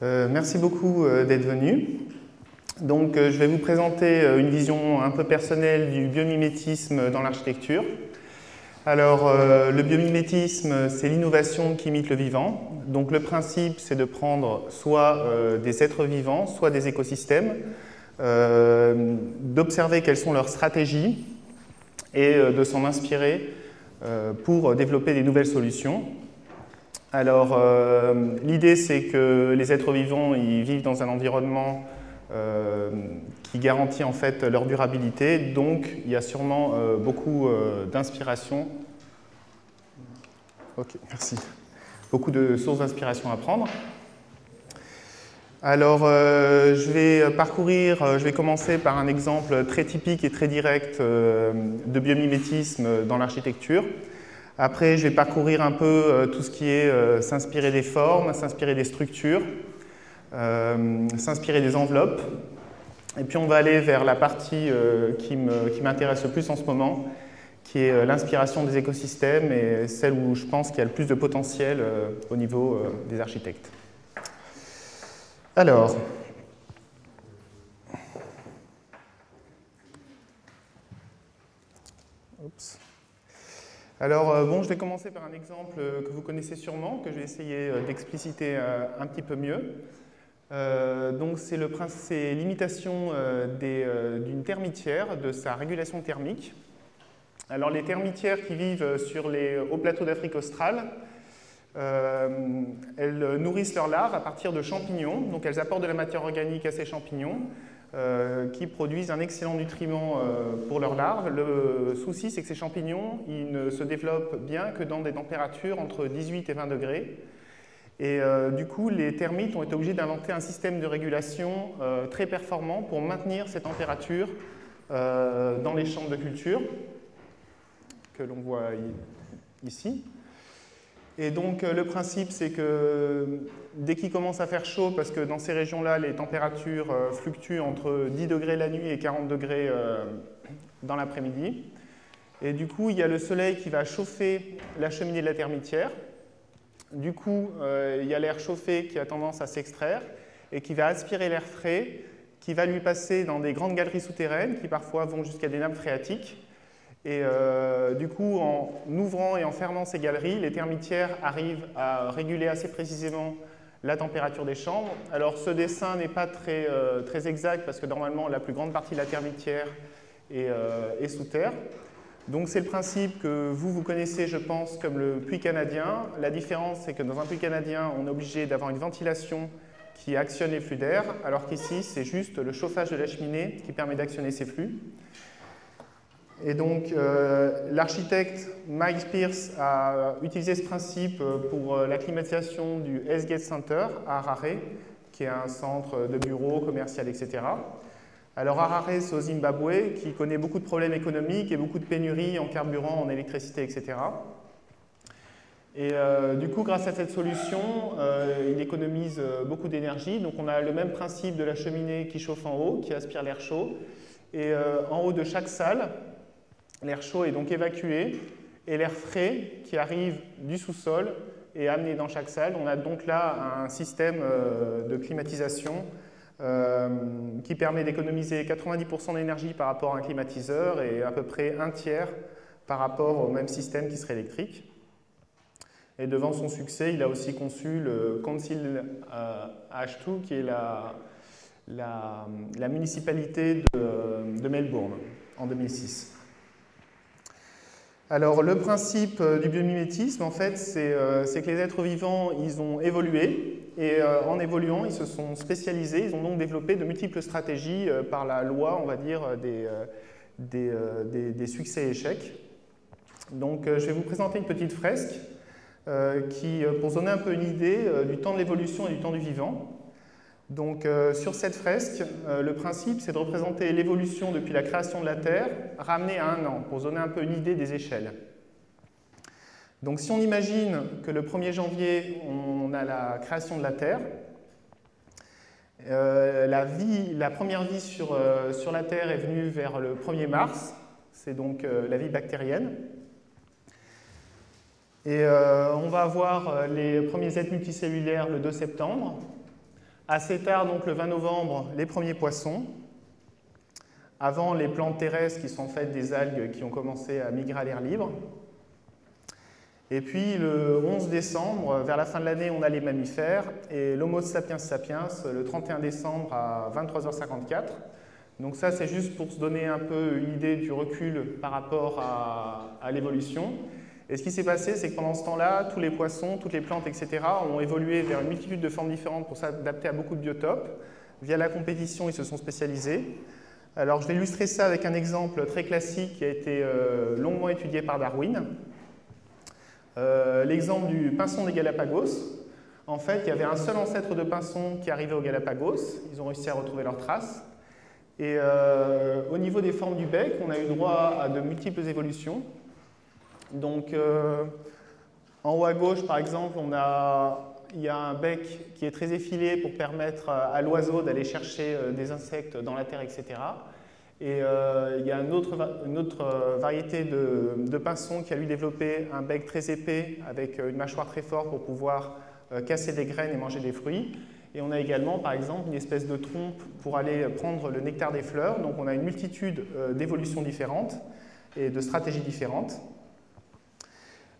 Euh, merci beaucoup euh, d'être venu. Donc, euh, je vais vous présenter une vision un peu personnelle du biomimétisme dans l'architecture. Alors, le biomimétisme, c'est l'innovation qui imite le vivant. Donc, le principe, c'est de prendre soit des êtres vivants, soit des écosystèmes, d'observer quelles sont leurs stratégies et de s'en inspirer pour développer des nouvelles solutions. Alors, euh, l'idée, c'est que les êtres vivants, ils vivent dans un environnement euh, qui garantit en fait leur durabilité. Donc, il y a sûrement euh, beaucoup d'inspiration. Ok, merci. Beaucoup de sources d'inspiration à prendre. Alors, je vais parcourir, je vais commencer par un exemple très typique et très direct de biomimétisme dans l'architecture. Après, je vais parcourir un peu euh, tout ce qui est euh, s'inspirer des formes, s'inspirer des structures, euh, s'inspirer des enveloppes. Et puis on va aller vers la partie qui m'intéresse le plus en ce moment, qui est l'inspiration des écosystèmes et celle où je pense qu'il y a le plus de potentiel au niveau des architectes. Alors, Alors, euh, bon, je vais commencer par un exemple euh, que vous connaissez sûrement, que je vais essayer euh, d'expliciter un petit peu mieux. donc, c'est l'imitation d'une termitière, de sa régulation thermique. Alors, les termitières qui vivent sur les hauts plateaux d'Afrique australe, elles nourrissent leurs larves à partir de champignons. Donc, elles apportent de la matière organique à ces champignons. Euh, qui produisent un excellent nutriment euh, pour leurs larves. Le souci, c'est que ces champignons, ne se développent bien que dans des températures entre 18 et 20 degrés. Et euh, du coup, les termites ont été obligés d'inventer un système de régulation très performant pour maintenir ces températures dans les champs de culture que l'on voit ici. Et donc euh, le principe, c'est que dès qu'il commence à faire chaud, parce que dans ces régions-là, les températures euh, fluctuent entre 10 degrés la nuit et 40 degrés euh, dans l'après-midi. Et du coup, il y a le soleil qui va chauffer la cheminée de la termitière. Du coup, il y a l'air chauffé qui a tendance à s'extraire et qui va aspirer l'air frais, qui va lui passer dans des grandes galeries souterraines qui parfois vont jusqu'à des nappes phréatiques et euh, du coup, en ouvrant et en fermant ces galeries, les termitières arrivent à réguler assez précisément la température des chambres. Alors ce dessin n'est pas très, euh, exact parce que normalement la plus grande partie de la termitière euh, est sous terre. Donc c'est le principe que vous, vous connaissez, je pense, comme le puits canadien. La différence, c'est que dans un puits canadien, on est obligé d'avoir une ventilation qui actionne les flux d'air, alors qu'ici, c'est juste le chauffage de la cheminée qui permet d'actionner ces flux. Et donc, euh, l'architecte Mike Pierce a utilisé ce principe pour euh, la climatisation du S-Gate Center à Harare, qui est un centre de bureaux, commercial, etc. Alors, Harare, c'est au Zimbabwe, qui connaît beaucoup de problèmes économiques et beaucoup de pénuries en carburant, en électricité, etc. Et euh, du coup, grâce à cette solution, il économise beaucoup d'énergie. Donc, on a le même principe de la cheminée qui chauffe en haut, qui aspire l'air chaud. Et en haut de chaque salle, L'air chaud est donc évacué et l'air frais qui arrive du sous-sol est amené dans chaque salle. On a donc là un système euh, de climatisation euh, qui permet d'économiser 90% d'énergie par rapport à un climatiseur et à peu près un tiers par rapport au même système qui serait électrique. Et devant son succès, il a aussi conçu le Council H2, euh, qui est la, la, municipalité de, de Melbourne en 2006. Alors le principe euh, du biomimétisme, en fait, euh, c'est que les êtres vivants, ils ont évolué, et euh, en évoluant, ils se sont spécialisés, ils ont donc développé de multiples stratégies par la loi, on va dire, des, des, succès et échecs. Donc je vais vous présenter une petite fresque qui, pour donner un peu une idée du temps de l'évolution et du temps du vivant. Donc euh, sur cette fresque, euh, le principe c'est de représenter l'évolution depuis la création de la Terre ramenée à un an, pour donner un peu une idée des échelles. Donc si on imagine que le 1er janvier, on a la création de la Terre, euh, la, première vie sur, sur, la Terre est venue vers le 1er mars, c'est donc la vie bactérienne. Et on va avoir les premiers êtres multicellulaires le 2 septembre, Assez tard, donc le 20 novembre, les premiers poissons. Avant les plantes terrestres qui sont en fait des algues qui ont commencé à migrer à l'air libre. Et puis le 11 décembre, vers la fin de l'année, on a les mammifères et l'Homo sapiens sapiens le 31 décembre à 23h54. Donc ça, c'est juste pour se donner un peu une du recul par rapport à, l'évolution. Et ce qui s'est passé, c'est que pendant ce temps-là, tous les poissons, toutes les plantes, etc., ont évolué vers une multitude de formes différentes pour s'adapter à beaucoup de biotopes. Via la compétition, ils se sont spécialisés. Alors, je vais illustrer ça avec un exemple très classique qui a été euh, longuement étudié par Darwin. Euh, l'exemple du pinson des Galapagos. En fait, il y avait un seul ancêtre de pinson qui arrivait aux Galapagos. Ils ont réussi à retrouver leurs traces. Et euh, au niveau des formes du bec, on a eu droit à de multiples évolutions. Donc, euh, en haut à gauche, par exemple, on a, il y a un bec qui est très effilé pour permettre à l'oiseau d'aller chercher euh, des insectes dans la terre, etc. Et il y a une autre, variété de, de, pinsons qui a lui développé un bec très épais avec une mâchoire très forte pour pouvoir casser des graines et manger des fruits. Et on a également, par exemple, une espèce de trompe pour aller prendre le nectar des fleurs. Donc on a une multitude euh, d'évolutions différentes et de stratégies différentes.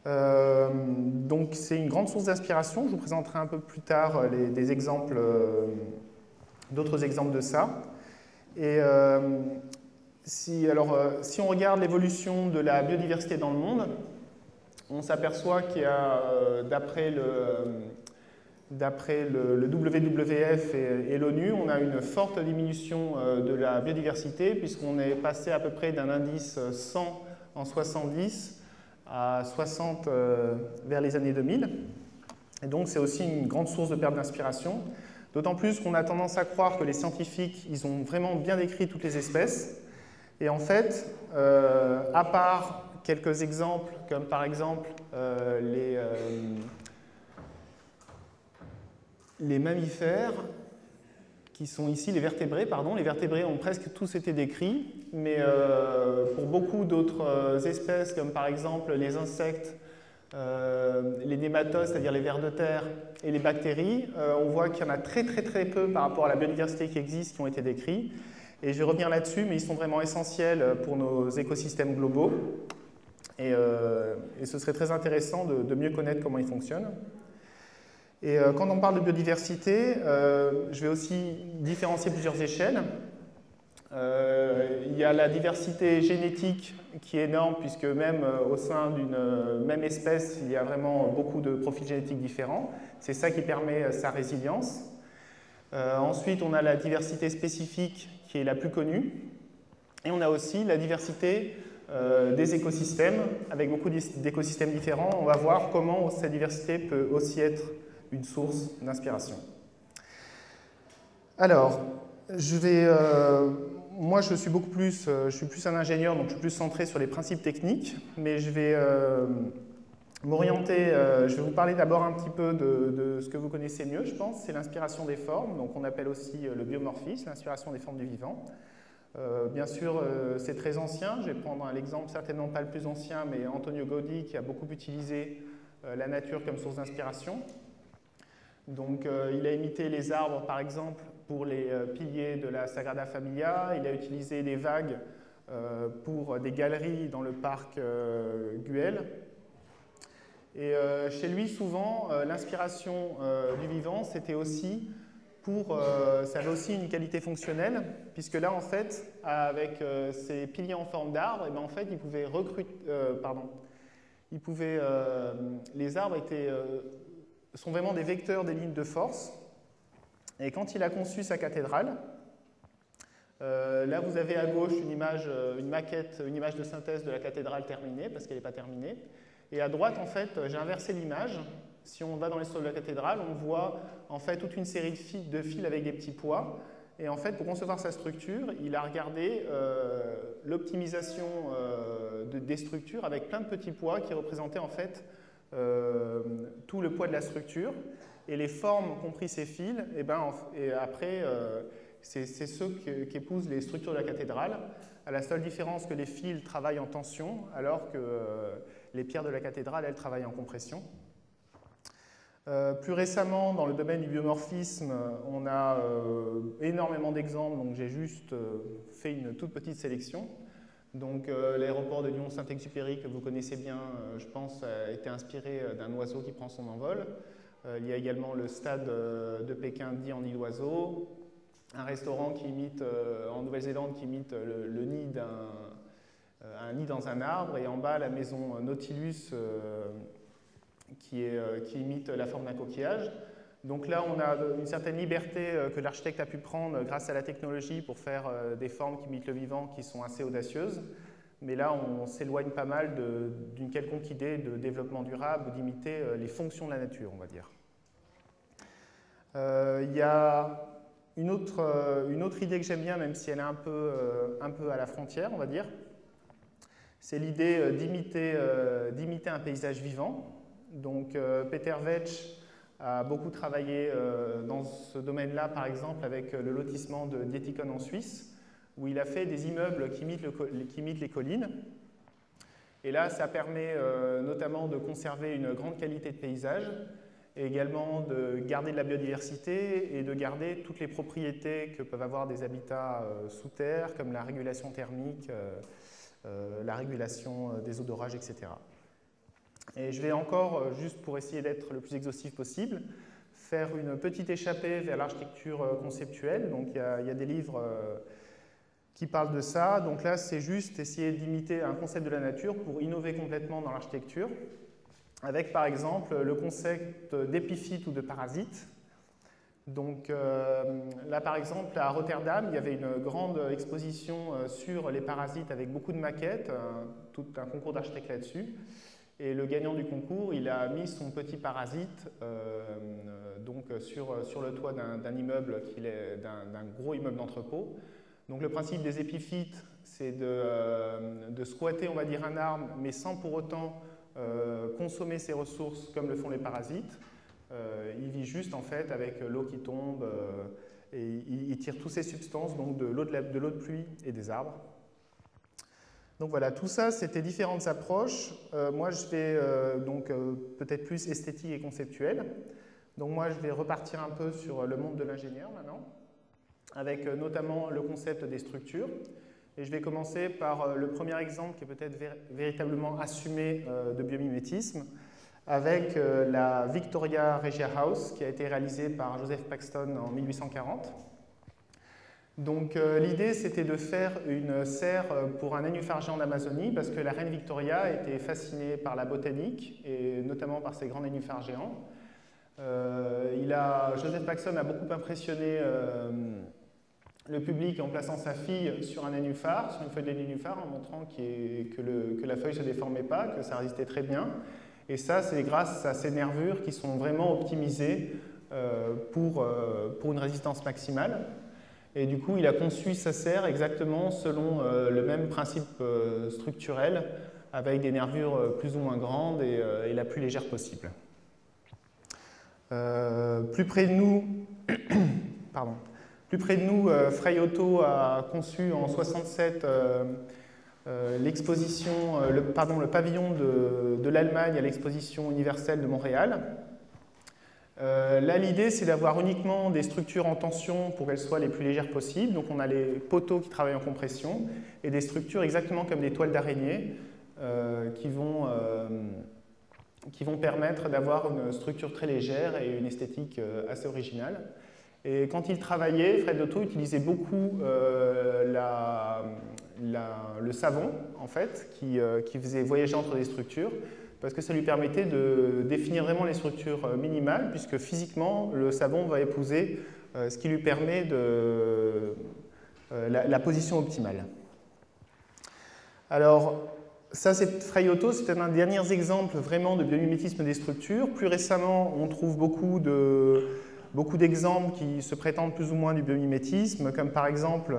Euh, donc c'est une grande source d'inspiration. Je vous présenterai un peu plus tard euh, des exemples, d'autres exemples de ça. Et si, alors, si on regarde l'évolution de la biodiversité dans le monde, on s'aperçoit qu'il y a, d'après le, WWF et, l'ONU, on a une forte diminution euh, de la biodiversité puisqu'on est passé à peu près d'un indice 100 en 70 à 60 euh, vers les années 2000. Et donc c'est aussi une grande source de perte d'inspiration. D'autant plus qu'on a tendance à croire que les scientifiques, ils ont vraiment bien décrit toutes les espèces. Et en fait, euh, à part quelques exemples, comme par exemple les les mammifères, qui sont ici les vertébrés, pardon, les vertébrés ont presque tous été décrits, mais euh, pour beaucoup d'autres euh, espèces, comme par exemple les insectes, euh, les nématodes, c'est-à-dire les vers de terre, et les bactéries, on voit qu'il y en a très très très peu par rapport à la biodiversité qui existe qui ont été décrits. Et je vais revenir là-dessus, mais ils sont vraiment essentiels pour nos écosystèmes globaux. Et, ce serait très intéressant de mieux connaître comment ils fonctionnent. Et quand on parle de biodiversité, je vais aussi différencier plusieurs échelles. Euh, il y a la diversité génétique qui est énorme, puisque même au sein d'une même espèce, il y a vraiment beaucoup de profils génétiques différents. C'est ça qui permet sa résilience. ensuite, on a la diversité spécifique qui est la plus connue. Et on a aussi la diversité des écosystèmes, avec beaucoup d'écosystèmes différents. On va voir comment cette diversité peut aussi être une source d'inspiration. Alors, je vais, euh, moi je suis beaucoup plus, euh, je suis plus un ingénieur, donc je suis plus centré sur les principes techniques, mais je vais euh, m'orienter, je vais vous parler d'abord un petit peu de, ce que vous connaissez mieux, je pense, c'est l'inspiration des formes, donc on appelle aussi le biomorphisme, l'inspiration des formes du vivant. bien sûr, c'est très ancien, je vais prendre l'exemple certainement pas le plus ancien, mais Antonio Gaudi qui a beaucoup utilisé la nature comme source d'inspiration. Donc, euh, il a imité les arbres, par exemple, pour les euh, piliers de la Sagrada Familia. Il a utilisé des vagues euh, pour des galeries dans le parc Güell. Et chez lui, souvent, l'inspiration du vivant, c'était aussi pour, ça avait aussi une qualité fonctionnelle, puisque là, en fait, avec ces piliers en forme d'arbre, eh ben, en fait, il pouvait recruter, pardon, il pouvait, les arbres étaient sont vraiment des vecteurs des lignes de force. Et quand il a conçu sa cathédrale, euh, là vous avez à gauche une image, euh, une maquette, une image de synthèse de la cathédrale terminée, parce qu'elle n'est pas terminée. Et à droite, en fait, j'ai inversé l'image. Si on va dans les sols de la cathédrale, on voit en fait toute une série de fils, avec des petits poids. Et en fait, pour concevoir sa structure, il a regardé euh, l'optimisation des structures avec plein de petits poids qui représentaient en fait tout le poids de la structure et les formes compris ces fils, et, ben, et après, euh, c'est ceux qui épousent les structures de la cathédrale, à la seule différence que les fils travaillent en tension, alors que euh, les pierres de la cathédrale, elles, travaillent en compression. plus récemment, dans le domaine du biomorphisme, on a énormément d'exemples, donc j'ai juste fait une toute petite sélection. Donc l'aéroport de Lyon-Saint-Exupéry, que vous connaissez bien, je pense, a été inspiré d'un oiseau qui prend son envol. Il y a également le stade de Pékin dit en île oiseau, un restaurant qui imite, en Nouvelle-Zélande qui imite le nid d'un euh, un nid dans un arbre, et en bas la maison Nautilus euh, qui, euh, qui imite la forme d'un coquillage. Donc là, on a une certaine liberté que l'architecte a pu prendre grâce à la technologie pour faire des formes qui imitent le vivant qui sont assez audacieuses. Mais là, on s'éloigne pas mal d'une quelconque idée de développement durable, d'imiter les fonctions de la nature, on va dire. Il y a une autre, une autre idée que j'aime bien, même si elle est un peu, peu à la frontière, on va dire, c'est l'idée euh, euh, d'imiter un paysage vivant. Donc euh, Peter Vetch a beaucoup travaillé dans ce domaine-là, par exemple, avec le lotissement de Dietikon en Suisse, où il a fait des immeubles qui imitent, les collines. Et là, ça permet notamment de conserver une grande qualité de paysage, et également de garder de la biodiversité et de garder toutes les propriétés que peuvent avoir des habitats sous terre, comme la régulation thermique, euh, la régulation euh, des eaux d'orage, etc. Et je vais encore, euh, juste pour essayer d'être le plus exhaustif possible, faire une petite échappée vers l'architecture conceptuelle. Donc il y, a, des livres qui parlent de ça. Donc là, c'est juste essayer d'imiter un concept de la nature pour innover complètement dans l'architecture, avec par exemple le concept d'épiphyte ou de parasite. Donc euh, là, par exemple, à Rotterdam, il y avait une grande exposition euh, sur les parasites avec beaucoup de maquettes, tout un concours d'architectes là-dessus. Et le gagnant du concours, il a mis son petit parasite euh, donc sur, sur le toit d'un immeuble, d'un gros immeuble d'entrepôt. Donc le principe des épiphytes, c'est de, de, squatter, on va dire, un arbre, mais sans pour autant consommer ses ressources comme le font les parasites. Euh, il vit juste en fait avec l'eau qui tombe euh, et il, tire toutes ces substances, donc de l'eau de, de, pluie et des arbres. Donc voilà, tout ça, c'était différentes approches. Euh, moi, je vais donc peut-être plus esthétique et conceptuel. Donc moi, je vais repartir un peu sur le monde de l'ingénieur maintenant, avec notamment le concept des structures. Et je vais commencer par le premier exemple qui est peut-être véritablement assumé de biomimétisme, avec euh, la Victoria Regia House qui a été réalisée par Joseph Paxton en 1840. Donc euh, l'idée c'était de faire une serre euh, pour un nénuphar géant d'Amazonie parce que la reine Victoria était fascinée par la botanique et notamment par ces grands nénuphars Joseph Paxton a beaucoup impressionné le public en plaçant sa fille sur un nénuphar, sur une feuille de nénuphar, en montrant que, la feuille ne se déformait pas, que ça résistait très bien. Et ça, c'est grâce à ces nervures qui sont vraiment optimisées euh, pour, euh, pour une résistance maximale. Et du coup, il a conçu sa serre exactement selon euh, le même principe structurel, avec des nervures plus ou moins grandes et, la plus légère possible. plus près de nous, pardon, plus près de nous, Frey Otto a conçu en 67 euh, euh, le, pavillon de, l'Allemagne à l'exposition universelle de Montréal. Euh, là, l'idée, c'est d'avoir uniquement des structures en tension pour qu'elles soient les plus légères possibles. Donc, on a les poteaux qui travaillent en compression et des structures exactement comme des toiles d'araignée qui vont permettre d'avoir une structure très légère et une esthétique assez originale. Et quand il travaillait, Fred Otto utilisait beaucoup la, le savon, en fait, euh, qui, faisait voyager entre des structures, parce que ça lui permettait de définir vraiment les structures euh, minimales, puisque physiquement, le savon va épouser euh, ce qui lui permet de la, position optimale. Alors, ça, c'est Freyoto, c'est un des derniers exemples vraiment de biomimétisme des structures. Plus récemment, on trouve beaucoup de beaucoup d'exemples qui se prétendent plus ou moins du biomimétisme, comme par exemple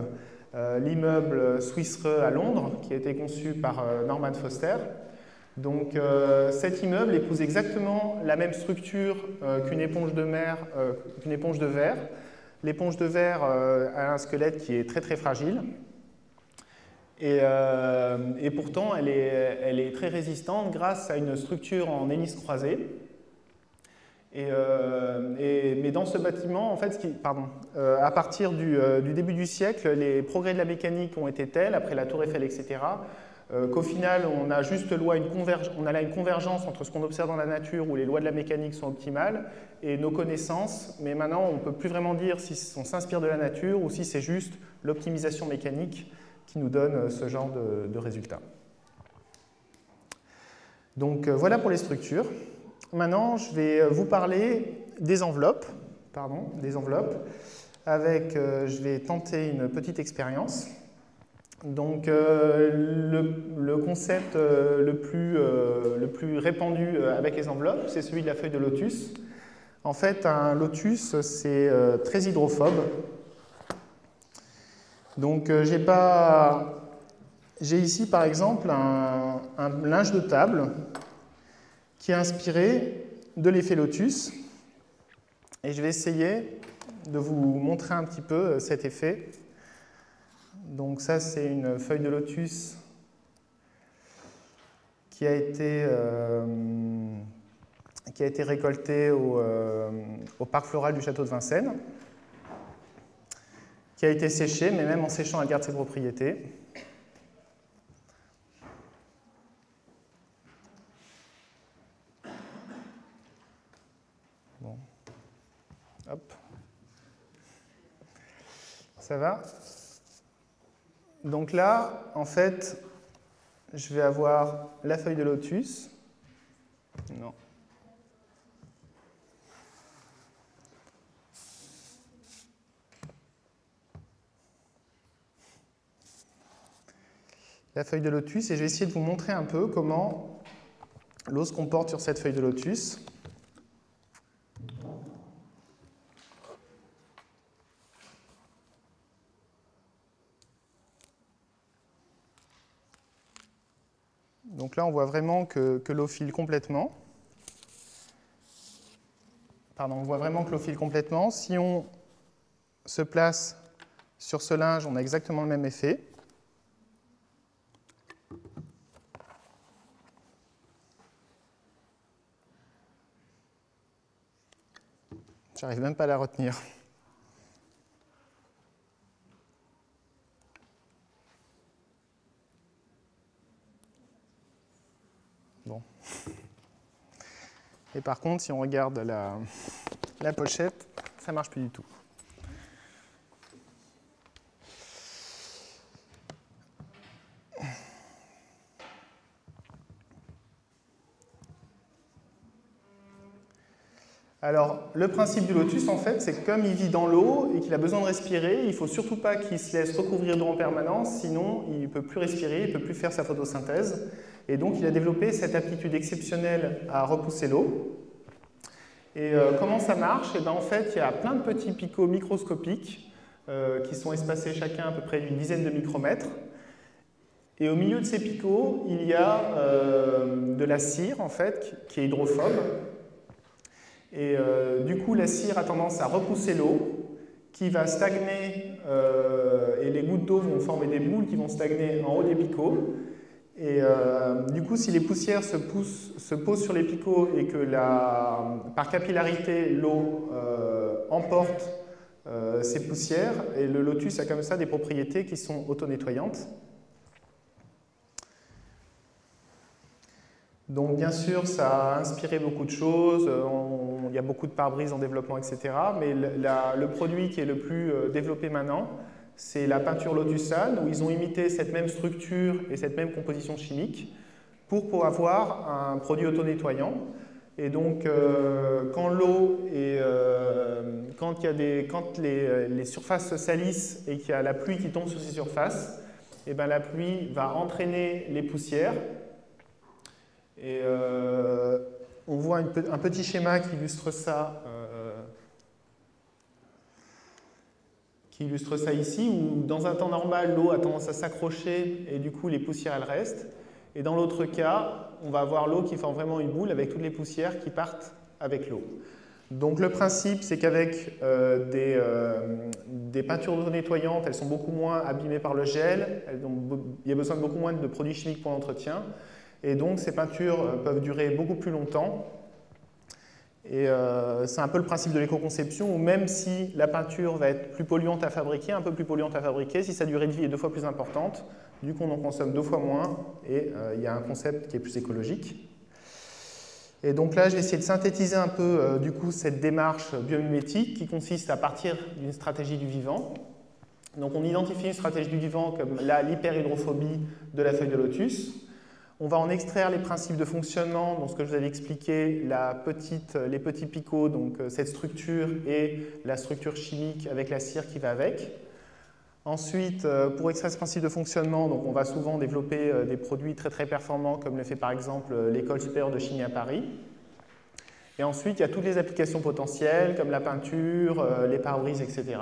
euh, l'immeuble Swissre à Londres, qui a été conçu par euh, Norman Foster. Donc euh, cet immeuble épouse exactement la même structure qu'une éponge de mer, éponge de verre. L'éponge de verre a un squelette qui est très très fragile. Et, pourtant, elle est, très résistante grâce à une structure en hélice croisée. Mais dans ce bâtiment, en fait, pardon, à partir du, du, début du siècle, les progrès de la mécanique ont été tels, après la Tour Eiffel, etc., euh, qu'au final, on a juste loi une on a là une convergence entre ce qu'on observe dans la nature où les lois de la mécanique sont optimales et nos connaissances, mais maintenant on ne peut plus vraiment dire si on s'inspire de la nature ou si c'est juste l'optimisation mécanique qui nous donne euh, ce genre de, résultats. Donc euh, voilà pour les structures. Maintenant, je vais vous parler des enveloppes, pardon, des enveloppes, avec, je vais tenter une petite expérience. Donc euh, le, concept euh, le, plus, euh, répandu avec les enveloppes, c'est celui de la feuille de lotus. En fait, un lotus, c'est très hydrophobe. Donc j'ai pas... J'ai ici par exemple un, linge de table qui est inspiré de l'effet lotus. Et je vais essayer de vous montrer un petit peu cet effet. Donc ça, c'est une feuille de lotus qui a été, euh, qui a été récoltée euh, au, parc floral du château de Vincennes, qui a été séchée, mais même en séchant, elle garde ses propriétés. Bon. Hop. Ça va? Donc là, en fait, je vais avoir la feuille de lotus. Non. La feuille de lotus, et je vais essayer de vous montrer un peu comment l'eau se comporte sur cette feuille de lotus. Là, on voit vraiment que, l'eau file complètement. Pardon, on voit vraiment que l'eau file complètement. Si on se place sur ce linge, on a exactement le même effet. J'arrive même pas à la retenir. Et par contre, si on regarde la, la pochette, ça ne marche plus du tout. Alors, le principe du lotus, en fait, c'est que comme il vit dans l'eau et qu'il a besoin de respirer, il ne faut surtout pas qu'il se laisse recouvrir d'eau en permanence, sinon il ne peut plus respirer, il ne peut plus faire sa photosynthèse. Et donc, il a développé cette aptitude exceptionnelle à repousser l'eau. Et euh, comment ça marche? Et eh bien, En fait, il y a plein de petits picots microscopiques euh, qui sont espacés chacun à peu près d'une dizaine de micromètres. Et au milieu de ces picots, il y a euh, de la cire, en fait, qui est hydrophobe, et du coup, la cire a tendance à repousser l'eau, qui va stagner, et les gouttes d'eau vont former des boules qui vont stagner en haut des picots. Et euh, du coup, si les poussières se, se, posent sur les picots et que par capillarité, l'eau emporte ces poussières, et le lotus a comme ça des propriétés qui sont auto-nettoyantes. Donc bien sûr, ça a inspiré beaucoup de choses, euh, il y a beaucoup de pare-brises en développement, etc. Mais le, produit qui est le plus euh, développé maintenant, c'est la peinture lotusane, où ils ont imité cette même structure et cette même composition chimique pour avoir un produit auto-nettoyant. Et donc, euh, quand l'eau et quand, y a des, quand les, surfaces se salissent et qu'il y a la pluie qui tombe sur ces surfaces, et eh ben, la pluie va entraîner les poussières et euh, on voit un petit schéma qui illustre ça, euh, qui illustre ça ici, où dans un temps normal, l'eau a tendance à s'accrocher et du coup les poussières elles restent. Et dans l'autre cas, on va avoir l'eau qui forme vraiment une boule avec toutes les poussières qui partent avec l'eau. Donc le principe, c'est qu'avec euh, des, des, peintures nettoyantes, elles sont beaucoup moins abîmées par le gel, il y a besoin de beaucoup moins de produits chimiques pour l'entretien. Et donc ces peintures euh, peuvent durer beaucoup plus longtemps. Et euh, c'est un peu le principe de l'éco-conception, où même si la peinture va être plus polluante à fabriquer, un peu plus polluante à fabriquer, si sa durée de vie est deux fois plus importante, du coup on en consomme deux fois moins, et euh, il y a un concept qui est plus écologique. Et donc là, je vais essayer de synthétiser un peu euh, du coup cette démarche biomimétique qui consiste à partir d'une stratégie du vivant. Donc on identifie une stratégie du vivant comme l'hyperhydrophobie de la feuille de lotus. On va en extraire les principes de fonctionnement, donc ce que je vous avais expliqué, petite, les petits picots, donc euh, cette structure et la structure chimique avec la cire qui va avec. Ensuite, euh, pour extraire ce principe de fonctionnement, donc on va souvent développer euh, des produits très très performants, comme le fait par exemple l'école supérieure de chimie à Paris. Et ensuite, il y a toutes les applications potentielles, comme la peinture, les pare-brises, etc.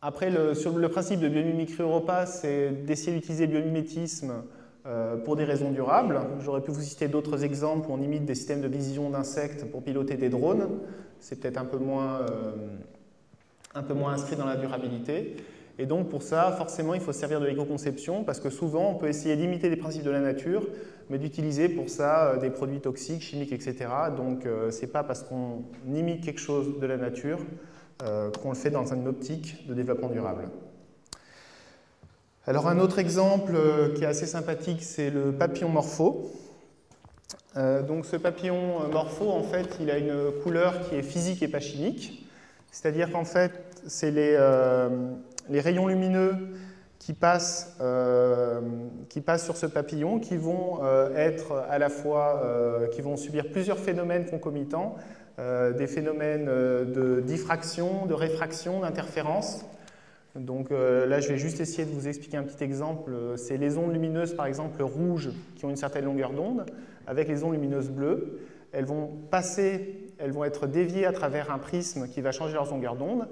après, le, sur le principe de biomimicry Europa, c'est d'essayer d'utiliser le biomimétisme euh, pour des raisons durables. J'aurais pu vous citer d'autres exemples où on imite des systèmes de vision d'insectes pour piloter des drones. C'est peut-être un, peu moins, euh, un peu moins inscrit dans la durabilité. Et donc pour ça, forcément, il faut servir de l'éco-conception parce que souvent, on peut essayer d'imiter des principes de la nature, mais d'utiliser pour ça euh, des produits toxiques, chimiques, etc. Donc ce n'est pas parce qu'on imite quelque chose de la nature euh, qu'on le fait dans une optique de développement durable. Alors un autre exemple euh, qui est assez sympathique, c'est le papillon morpho. Euh, donc ce papillon morpho, en fait, il a une couleur qui est physique et pas chimique. C'est-à-dire qu'en fait, c'est les, rayons lumineux qui passent, qui passent, sur ce papillon qui vont être à la fois, qui vont subir plusieurs phénomènes concomitants euh, des phénomènes euh, de diffraction, de réfraction, d'interférence. Donc euh, là, je vais juste essayer de vous expliquer un petit exemple. C'est les ondes lumineuses, par exemple, rouges, qui ont une certaine longueur d'onde, avec les ondes lumineuses bleues. Elles vont passer, elles vont être déviées à travers un prisme qui va changer leur longueur d'onde.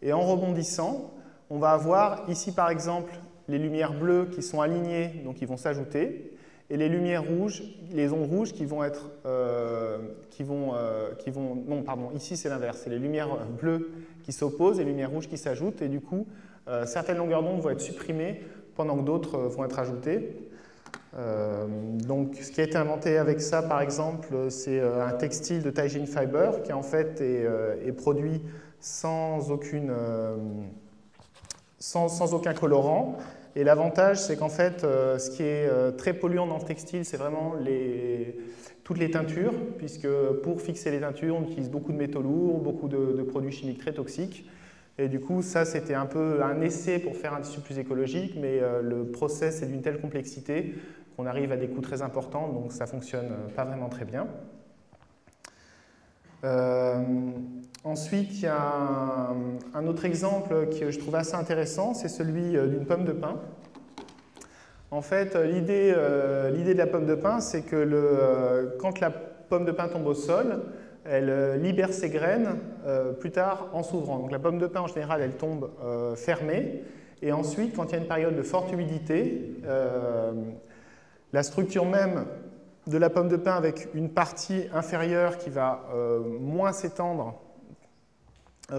Et en rebondissant, on va avoir ici, par exemple, les lumières bleues qui sont alignées, donc qui vont s'ajouter et les lumières rouges, les ondes rouges qui vont être, euh, qui vont, euh, qui vont, non pardon, ici c'est l'inverse, c'est les lumières bleues qui s'opposent et les lumières rouges qui s'ajoutent. Et du coup euh, certaines longueurs d'onde vont être supprimées pendant que d'autres vont être ajoutées. donc ce qui a été inventé avec ça par exemple c'est un textile de Taijin Fiber qui en fait est, est produit sans, aucune, sans, sans aucun colorant et l'avantage, c'est qu'en fait, euh, ce qui est euh, très polluant dans le textile, c'est vraiment toutes les teintures, puisque pour fixer les teintures, on utilise beaucoup de métaux lourds, beaucoup de, produits chimiques très toxiques. Et du coup, ça, c'était un peu un essai pour faire un tissu plus écologique, mais euh, le process est d'une telle complexité qu'on arrive à des coûts très importants, donc ça fonctionne pas vraiment très bien. Ensuite, il y a un, autre exemple que je trouve assez intéressant, c'est celui euh, d'une pomme de pin. En fait, euh, euh, l'idée de la pomme de pin, c'est que quand la pomme de pin tombe au sol, elle libère ses graines plus tard en s'ouvrant. Donc la pomme de pin, en général, elle tombe fermée. Et ensuite, quand il y a une période de forte humidité, la structure même de la pomme de pin avec une partie inférieure qui va moins s'étendre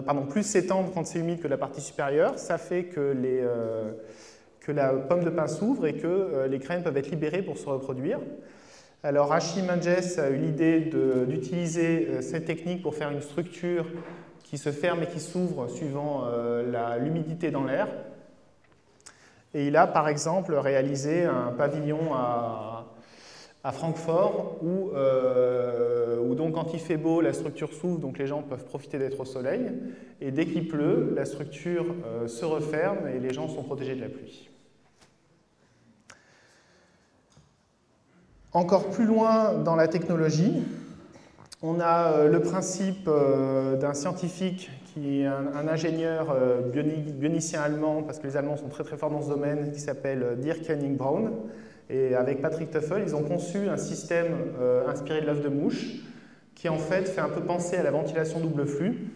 pardon, plus s'étendre quand c'est humide que la partie supérieure, ça fait que, euh, la pomme de pin s'ouvre et que euh, les graines peuvent être libérées pour se reproduire. Alors Hashi Manges a eu l'idée d'utiliser cette technique pour faire une structure qui se ferme et qui s'ouvre suivant l'humidité dans l'air. Et il a par exemple réalisé un pavillon à, à Francfort, euh, où, donc quand il fait beau, la structure s'ouvre, donc les gens peuvent profiter d'être au soleil, et dès qu'il pleut, la structure euh, se referme et les gens sont protégés de la pluie. Encore plus loin dans la technologie, on a euh, le principe d'un scientifique qui est un, ingénieur bionicien allemand, parce que les Allemands sont très très forts dans ce domaine, qui s'appelle Dirk Henning Braun, et avec Patrick Tuffel, ils ont conçu un système euh, inspiré de l'œuf de mouche qui en fait fait un peu penser à la ventilation double flux.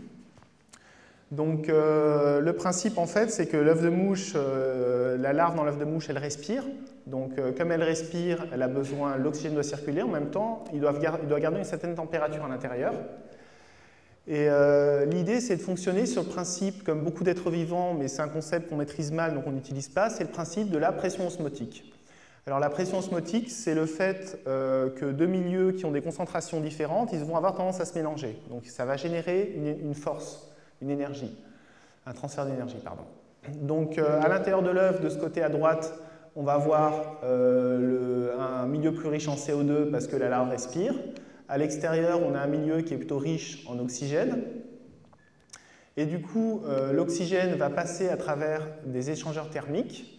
Donc euh, le principe en fait c'est que l'œuf de mouche, euh, la larve dans l'œuf de mouche elle respire. Donc comme elle respire, elle a besoin, l'oxygène doit circuler. En même temps, il doit, il doit garder une certaine température à l'intérieur. Et l'idée, c'est de fonctionner sur le principe, comme beaucoup d'êtres vivants, mais c'est un concept qu'on maîtrise mal, donc on n'utilise pas, c'est le principe de la pression osmotique. Alors la pression osmotique, c'est le fait que deux milieux qui ont des concentrations différentes, vont avoir tendance à se mélanger. Donc ça va générer une, force, une énergie, un transfert d'énergie, pardon. Donc à l'intérieur de l'œuf, de ce côté à droite, on va avoir un milieu plus riche en CO2 parce que la larve respire. À l'extérieur, on a un milieu qui est plutôt riche en oxygène. Et du coup, euh, l'oxygène va passer à travers des échangeurs thermiques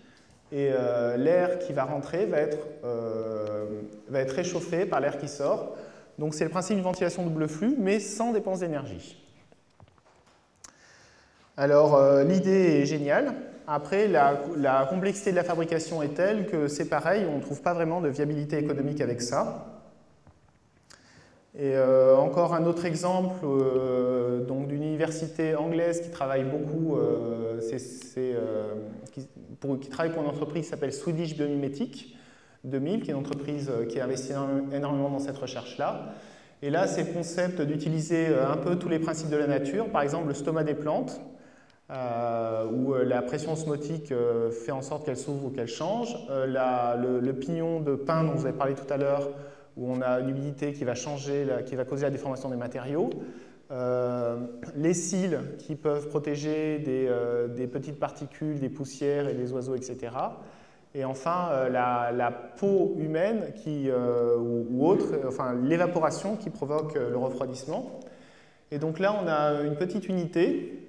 et euh, l'air qui va rentrer va être, euh, va être réchauffé par l'air qui sort. Donc c'est le principe d'une ventilation double flux, mais sans dépense d'énergie. Alors l'idée est géniale. Après, la, complexité de la fabrication est telle que c'est pareil, on ne trouve pas vraiment de viabilité économique avec ça. Et euh, encore un autre exemple euh, d'une université anglaise qui travaille beaucoup, euh, qui, travaille pour une entreprise qui s'appelle Swedish Biomimetic 2000, qui est une entreprise qui investit énormément dans cette recherche-là. Et là, c'est le concept d'utiliser un peu tous les principes de la nature, par exemple le stoma des plantes, où la pression osmotique fait en sorte qu'elle s'ouvre ou qu'elle change, le, le, pignon de pin dont vous avez parlé tout à l'heure, où on a une humidité qui va changer, qui va causer la déformation des matériaux. Euh, les cils qui peuvent protéger euh, des, petites particules, des poussières et des oiseaux, etc. Et enfin, euh, la, peau humaine qui, ou, autre, enfin l'évaporation qui provoque le refroidissement. Et donc là, on a une petite unité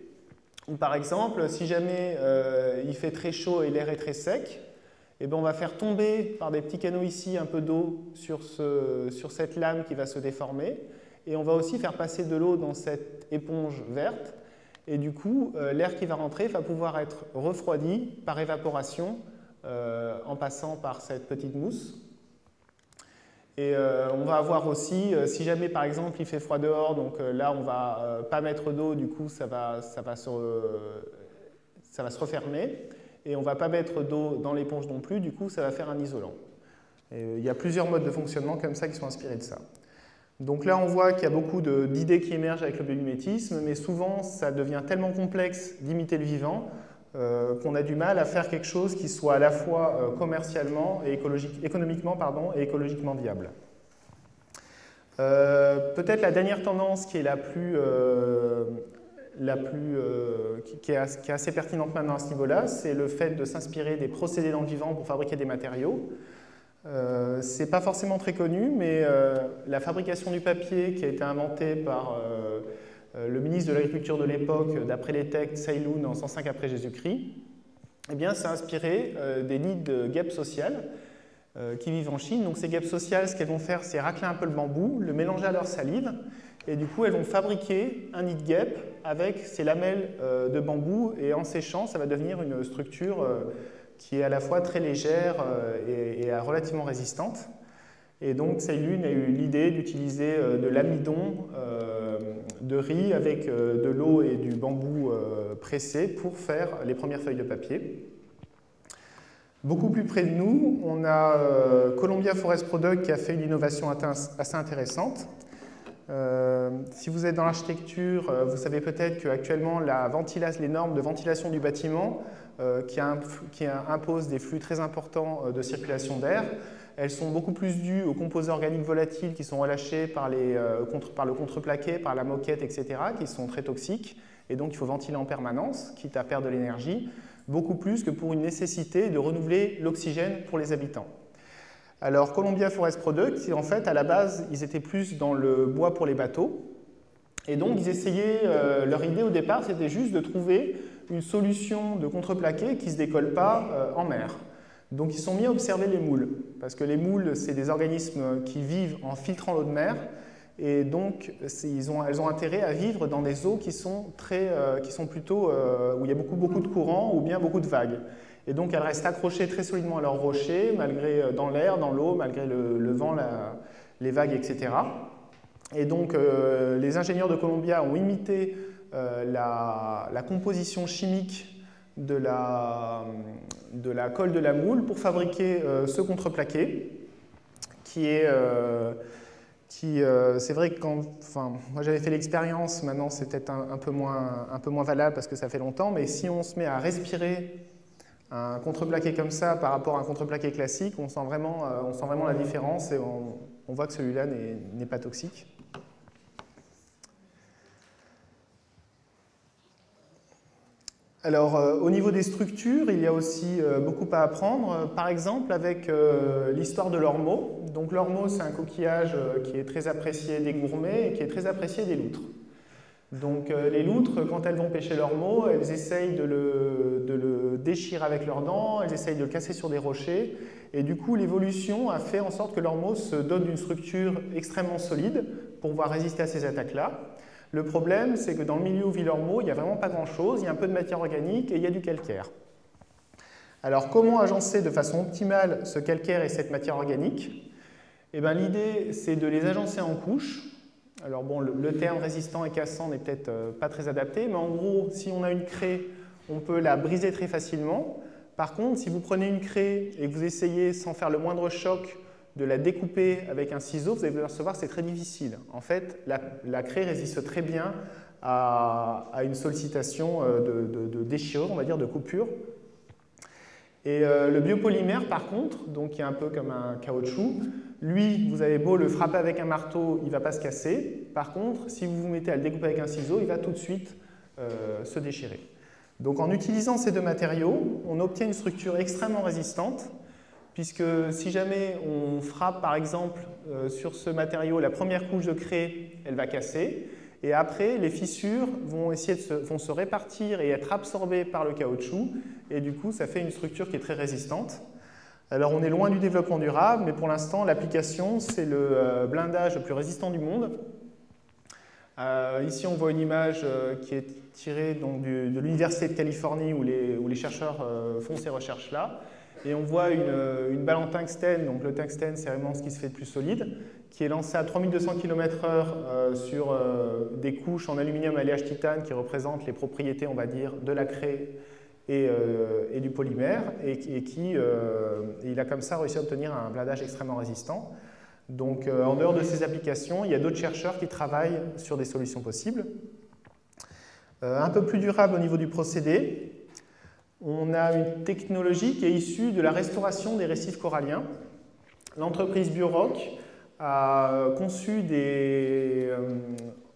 où, par exemple, si jamais il fait très chaud et l'air est très sec, eh ben, on va faire tomber par des petits canaux ici un peu d'eau sur, cette lame qui va se déformer. Et on va aussi faire passer de l'eau dans cette éponge verte. Et du coup, euh, l'air qui va rentrer va pouvoir être refroidi par évaporation euh, en passant par cette petite mousse. Et euh, on va avoir aussi, si jamais par exemple il fait froid dehors, donc là on va pas mettre d'eau, du coup ça va, ça va se refermer et on ne va pas mettre d'eau dans l'éponge non plus, du coup ça va faire un isolant. Euh, il y a plusieurs modes de fonctionnement comme ça qui sont inspirés de ça. Donc là on voit qu'il y a beaucoup d'idées qui émergent avec le biomimétisme, mais souvent ça devient tellement complexe d'imiter le vivant euh, qu'on a du mal à faire quelque chose qui soit à la fois euh, commercialement et économiquement pardon, et écologiquement viable. Peut-être la dernière tendance qui est la plus la plus, euh, qui, est assez, pertinente maintenant à ce niveau-là, c'est le fait de s'inspirer des procédés dans le vivant pour fabriquer des matériaux. Euh, ce n'est pas forcément très connu, mais euh, la fabrication du papier qui a été inventée par le ministre de l'Agriculture de l'époque, d'après les textes, Sailoun en 105 après Jésus-Christ, eh bien, s'est inspiré des nids de guêpes sociales qui vivent en Chine. Donc ces guêpes sociales, ce qu'elles vont faire, c'est racler un peu le bambou, le mélanger à leur salive, et du coup, elles vont fabriquer un nid guêpe avec ces lamelles euh, de bambou. Et en séchant, ça va devenir une structure euh, qui est à la fois très légère euh, et, relativement résistante. Et donc, Seilun a eu l'idée d'utiliser de l'amidon de riz avec de l'eau et du bambou pressé pour faire les premières feuilles de papier. Beaucoup plus près de nous, on a Columbia Forest Product qui a fait une innovation assez intéressante. Euh, si vous êtes dans l'architecture, euh, vous savez peut-être qu'actuellement, les normes de ventilation du bâtiment euh, qui, imposent des flux très importants de circulation d'air, elles sont beaucoup plus dues aux composés organiques volatiles qui sont relâchés par, par le contreplaqué, par la moquette, etc., qui sont très toxiques. Et donc, il faut ventiler en permanence, quitte à perdre de l'énergie, beaucoup plus que pour une nécessité de renouveler l'oxygène pour les habitants. Alors Columbia Forest Products, en fait, à la base, ils étaient plus dans le bois pour les bateaux. Et donc, ils essayaient, euh, leur idée au départ, c'était juste de trouver une solution de contreplaqué qui ne se décolle pas euh, en mer. Donc, ils sont mis à observer les moules, parce que les moules, c'est des organismes qui vivent en filtrant l'eau de mer, et donc ont, elles ont intérêt à vivre dans des eaux qui sont, très, euh, qui sont plutôt où il y a beaucoup, beaucoup de courants ou bien beaucoup de vagues. Et donc elles restent accrochées très solidement à leurs rochers, malgré euh, dans l'air, dans l'eau, malgré le, vent, les vagues, etc. Et donc euh, les ingénieurs de Columbia ont imité euh, la, composition chimique de la, colle de la moule pour fabriquer ce contreplaqué, qui est qui, c'est vrai que quand, enfin, moi j'avais fait l'expérience, maintenant c'est peut-être un, peu un peu moins valable parce que ça fait longtemps, mais si on se met à respirer un contreplaqué comme ça par rapport à un contreplaqué classique, on sent vraiment, vraiment la différence et on, voit que celui-là n'est pas toxique. Alors, euh, au niveau des structures, il y a aussi euh, beaucoup à apprendre. Par exemple, avec euh, l'histoire de l'ormeau. Donc, l'ormeau, c'est un coquillage qui est très apprécié des gourmets et qui est très apprécié des loutres. Donc, les loutres, quand elles vont pêcher l'ormeau, elles essayent de le, déchirer avec leurs dents, elles essayent de le casser sur des rochers. Et du coup, l'évolution a fait en sorte que l'ormeau se donne d'une structure extrêmement solide pour pouvoir résister à ces attaques-là. Le problème, c'est que dans le milieu où vit il n'y a vraiment pas grand-chose, il y a un peu de matière organique et il y a du calcaire. Alors comment agencer de façon optimale ce calcaire et cette matière organique? Eh ben, L'idée, c'est de les agencer en couches. Alors bon, le, terme résistant et cassant n'est peut-être euh, pas très adapté, mais en gros, si on a une craie, on peut la briser très facilement. Par contre, si vous prenez une craie et que vous essayez, sans faire le moindre choc, de la découper avec un ciseau, vous allez percevoir que c'est très difficile. En fait, la, craie résiste très bien à, une sollicitation euh, de, déchirure, on va dire, de coupure. Et euh, le biopolymère, par contre, donc qui est un peu comme un caoutchouc, lui, vous avez beau le frapper avec un marteau, il ne va pas se casser. Par contre, si vous vous mettez à le découper avec un ciseau, il va tout de suite euh, se déchirer. Donc en utilisant ces deux matériaux, on obtient une structure extrêmement résistante puisque si jamais on frappe par exemple euh, sur ce matériau, la première couche de craie, elle va casser, et après les fissures vont essayer de se, vont se répartir et être absorbées par le caoutchouc, et du coup ça fait une structure qui est très résistante. Alors on est loin du développement durable, mais pour l'instant l'application c'est le euh, blindage le plus résistant du monde. Euh, ici on voit une image qui est tirée donc, de l'Université de Californie où les, où les chercheurs font ces recherches-là. Et on voit euh, une, balle en tungstène, donc le tungstène c'est vraiment ce qui se fait de plus solide, qui est lancé à 3200 km/h euh, sur euh, des couches en aluminium alliage titane qui représentent les propriétés, on va dire, de la craie et, du polymère, et, qui, il a comme ça réussi à obtenir un blindage extrêmement résistant. Donc en dehors de ces applications, il y a d'autres chercheurs qui travaillent sur des solutions possibles. un peu plus durable au niveau du procédé, on a une technologie qui est issue de la restauration des récifs coralliens. L'entreprise Bioroc a conçu des... Euh,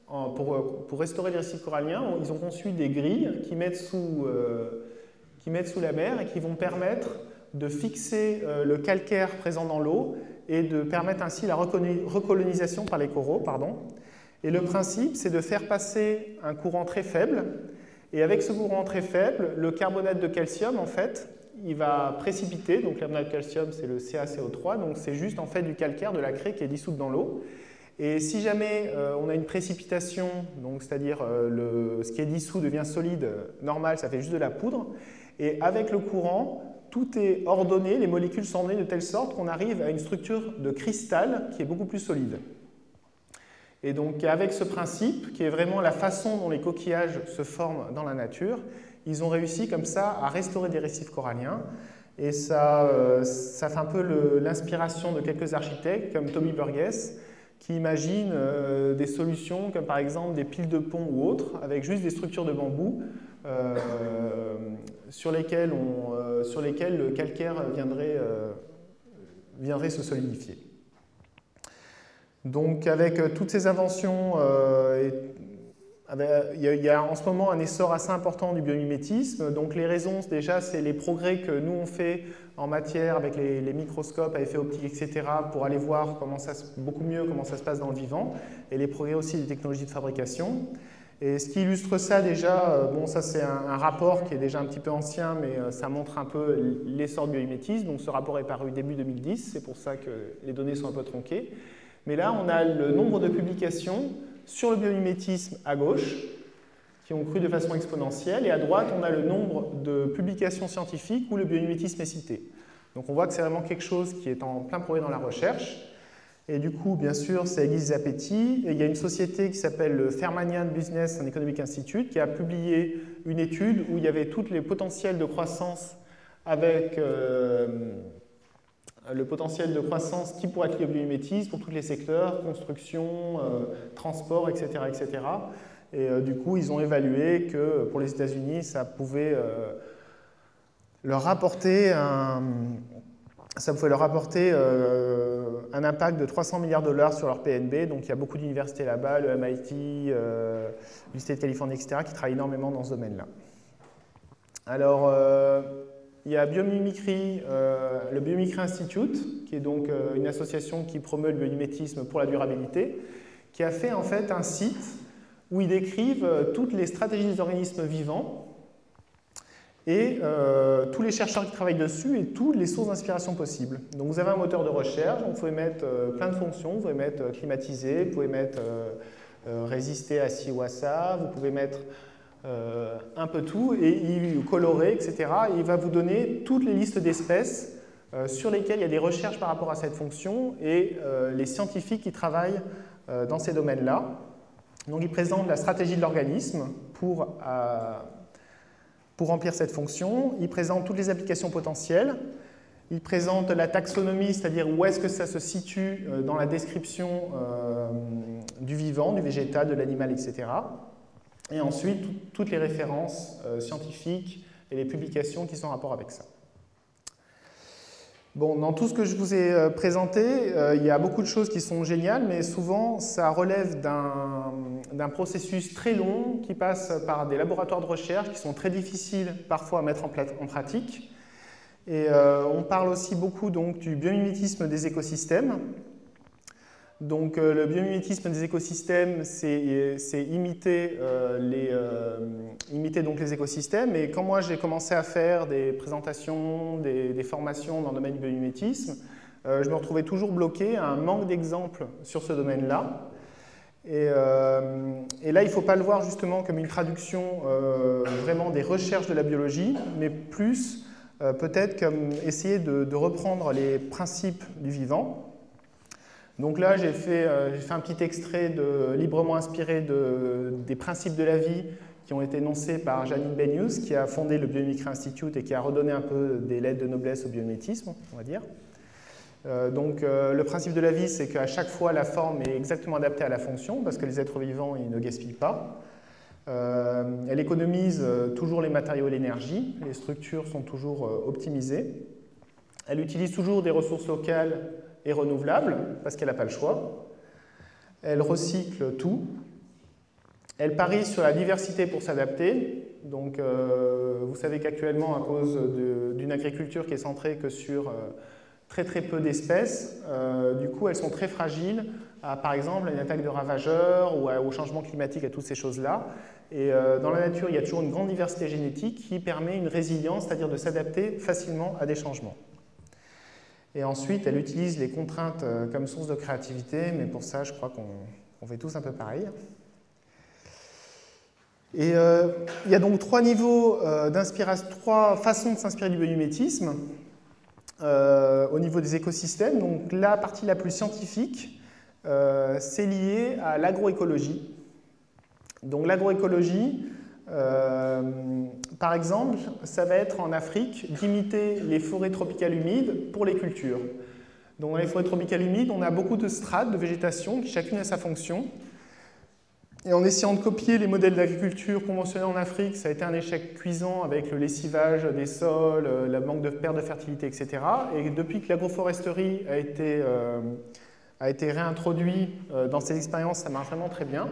pour, restaurer les récifs coralliens, ils ont conçu des grilles qui mettent sous, euh, qui mettent sous la mer et qui vont permettre de fixer euh, le calcaire présent dans l'eau et de permettre ainsi la recolonisation par les coraux. Pardon. Et le principe, c'est de faire passer un courant très faible et avec ce courant très faible, le carbonate de calcium, en fait, il va précipiter. Donc, le carbonate de calcium, c'est le CaCO3. Donc, c'est juste en fait du calcaire, de la craie qui est dissoute dans l'eau. Et si jamais euh, on a une précipitation, c'est-à-dire euh, ce qui est dissous devient solide, euh, normal, ça fait juste de la poudre. Et avec le courant, tout est ordonné, les molécules sont ordonnées de telle sorte qu'on arrive à une structure de cristal qui est beaucoup plus solide. Et donc avec ce principe, qui est vraiment la façon dont les coquillages se forment dans la nature, ils ont réussi comme ça à restaurer des récifs coralliens. Et ça, euh, ça fait un peu l'inspiration de quelques architectes comme Tommy Burgess, qui imaginent euh, des solutions comme par exemple des piles de pont ou autres, avec juste des structures de bambou euh, sur, lesquelles on, sur lesquelles le calcaire viendrait, viendrait se solidifier. Donc avec euh, toutes ces inventions, euh, il, y a, en ce moment un essor assez important du biomimétisme. Donc les raisons, déjà, c'est les progrès que nous on fait en matière avec les, microscopes à effet optique, etc., pour aller voir comment ça, beaucoup mieux comment ça se passe dans le vivant, et les progrès aussi des technologies de fabrication. Et ce qui illustre ça déjà, euh, bon ça c'est un, rapport qui est déjà un petit peu ancien, mais ça montre un peu l'essor du biomimétisme. Donc ce rapport est paru début 2010, c'est pour ça que les données sont un peu tronquées. Mais là, on a le nombre de publications sur le biomimétisme à gauche, qui ont cru de façon exponentielle, et à droite, on a le nombre de publications scientifiques où le biomimétisme est cité. Donc on voit que c'est vraiment quelque chose qui est en plein progrès dans la recherche. Et du coup, bien sûr, ça existe appétit. Et il y a une société qui s'appelle le Fermanian Business and Economic Institute qui a publié une étude où il y avait tous les potentiels de croissance avec euh, le potentiel de croissance qui pourrait être lié au biomimétisme pour tous les secteurs, construction, euh, transport, etc. etc. Et euh, du coup, ils ont évalué que pour les États-Unis, ça pouvait leur rapporter un, ça pouvait leur apporter euh, un impact de 300 milliards de dollars sur leur PNB. Donc il y a beaucoup d'universités là-bas, le MIT, euh, l'Université de Californie, etc., qui travaillent énormément dans ce domaine-là. Alors, euh, il y a le Biomimicry Institute, qui est donc une association qui promeut le biomimétisme pour la durabilité, qui a fait en fait un site où ils décrivent toutes les stratégies des organismes vivants et euh, tous les chercheurs qui travaillent dessus et toutes les sources d'inspiration possibles. Donc vous avez un moteur de recherche, vous pouvez mettre euh, plein de fonctions, vous pouvez mettre euh, climatiser, vous pouvez mettre résister à ci ou à ça, vous pouvez mettre un peu tout et il colorer, etc. Et il va vous donner toutes les listes d'espèces sur lesquelles il y a des recherches par rapport à cette fonction et les scientifiques qui travaillent dans ces domaines-là. Donc il présente la stratégie de l'organisme pour pour remplir cette fonction. Il présente toutes les applications potentielles. Il présente la taxonomie, c'est-à-dire où est-ce que ça se situe euh, dans la description euh, du vivant, du végétal, de l'animal, etc. Et ensuite, toutes les références euh, scientifiques et les publications qui sont en rapport avec ça. Dans tout ce que je vous ai euh, présenté, euh, il y a beaucoup de choses qui sont géniales, mais souvent ça relève d'un processus très long qui passe par des laboratoires de recherche qui sont très difficiles parfois à mettre en, pratique. Et euh, on parle aussi beaucoup du biomimétisme des écosystèmes. Donc euh, le biomimétisme des écosystèmes, c'est imiter, euh, les, euh, imiter donc les écosystèmes. Et quand moi j'ai commencé à faire des présentations, des, formations dans le domaine du biomimétisme, je me retrouvais toujours bloqué à un manque d'exemples sur ce domaine-là. Et, là, il ne faut pas le voir justement comme une traduction vraiment des recherches de la biologie, mais plus peut-être comme essayer de reprendre les principes du vivant donc là, j'ai fait, euh, un petit extrait librement inspiré de, des principes de la vie qui ont été énoncés par Janine Benius, qui a fondé le Biomimicry Institute et qui a redonné un peu des lettres de noblesse au biomimétisme, on va dire. Euh, donc euh, le principe de la vie, c'est qu'à chaque fois, la forme est exactement adaptée à la fonction, parce que les êtres vivants, ils ne gaspillent pas. elle économise toujours les matériaux et l'énergie, les structures sont toujours optimisées. Elle utilise toujours des ressources locales et renouvelable, parce qu'elle n'a pas le choix. Elle recycle tout. Elle parie sur la diversité pour s'adapter. Donc, euh, vous savez qu'actuellement, à cause d'une agriculture qui est centrée que sur euh, très très peu d'espèces, euh, du coup, elles sont très fragiles à, par exemple, à une attaque de ravageurs ou au changement climatique, à toutes ces choses-là. Et dans la nature, il y a toujours une grande diversité génétique qui permet une résilience, c'est-à-dire de s'adapter facilement à des changements. Et ensuite, elle utilise les contraintes euh, comme source de créativité, mais pour ça, je crois qu'on fait tous un peu pareil. Et euh, il y a donc trois niveaux euh, d'inspiration, trois façons de s'inspirer du biomimétisme au niveau des écosystèmes. Donc la partie la plus scientifique, c'est lié à l'agroécologie. Donc l'agroécologie, euh, par exemple, ça va être en Afrique d'imiter les forêts tropicales humides pour les cultures. Dans les forêts tropicales humides, on a beaucoup de strates de végétation qui chacune a sa fonction. Et en essayant de copier les modèles d'agriculture conventionnels en Afrique, ça a été un échec cuisant avec le lessivage des sols, euh, la manque de perte de fertilité, etc. Et depuis que l'agroforesterie a été, euh, a été réintroduit dans ces expériences, ça marche vraiment très bien.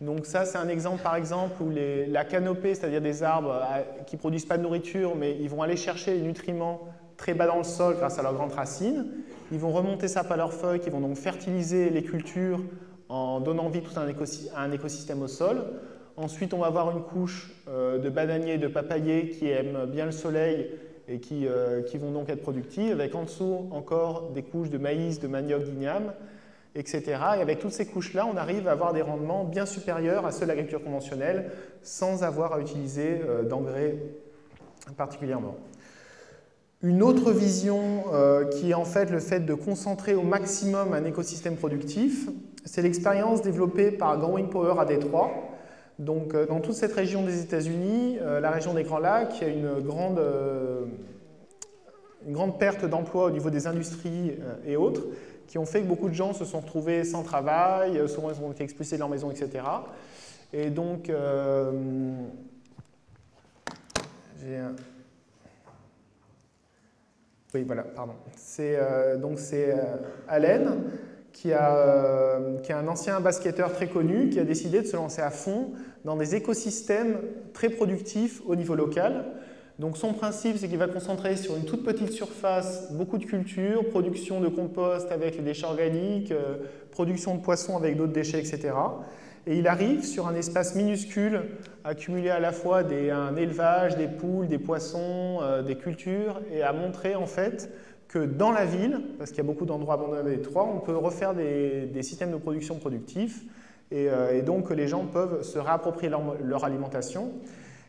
Donc ça, c'est un exemple, par exemple, où la canopée, c'est-à-dire des arbres euh, qui ne produisent pas de nourriture, mais ils vont aller chercher les nutriments très bas dans le sol grâce à leurs grandes racines. Ils vont remonter ça par leurs feuilles, qui vont donc fertiliser les cultures en donnant vie tout un écosystème au sol. Ensuite, on va avoir une couche euh, de bananiers et de papayers qui aiment bien le soleil et qui, euh, qui, vont donc être productives, avec en dessous encore des couches de maïs, de manioc, d'igname, etc. Et avec toutes ces couches-là, on arrive à avoir des rendements bien supérieurs à ceux de l'agriculture conventionnelle sans avoir à utiliser euh, d'engrais particulièrement. Une autre vision euh, qui est en fait le fait de concentrer au maximum un écosystème productif, c'est l'expérience développée par Growing Power à Détroit. Donc, euh, dans toute cette région des États-Unis, la région des Grands Lacs, il y a une grande, une grande perte d'emplois au niveau des industries et autres qui ont fait que beaucoup de gens se sont retrouvés sans travail, euh, souvent ils ont été expulsés de leur maison, etc. Et donc, euh, j'ai un... Oui, voilà, pardon. C'est c'est Allen qui a, qui a un ancien basketteur très connu qui a décidé de se lancer à fond dans des écosystèmes très productifs au niveau local. Donc son principe, c'est qu'il va concentrer sur une toute petite surface beaucoup de cultures, production de compost avec les déchets organiques, euh, production de poissons avec d'autres déchets, etc. Et il arrive sur un espace minuscule à cumuler à la fois un élevage, des poules, des poissons, euh, des cultures, et à montrer en fait que dans la ville, parce qu'il y a beaucoup d'endroits abandonnés et étroits, on peut refaire des, systèmes de production productifs, euh, et, donc que les gens peuvent se réapproprier leur alimentation.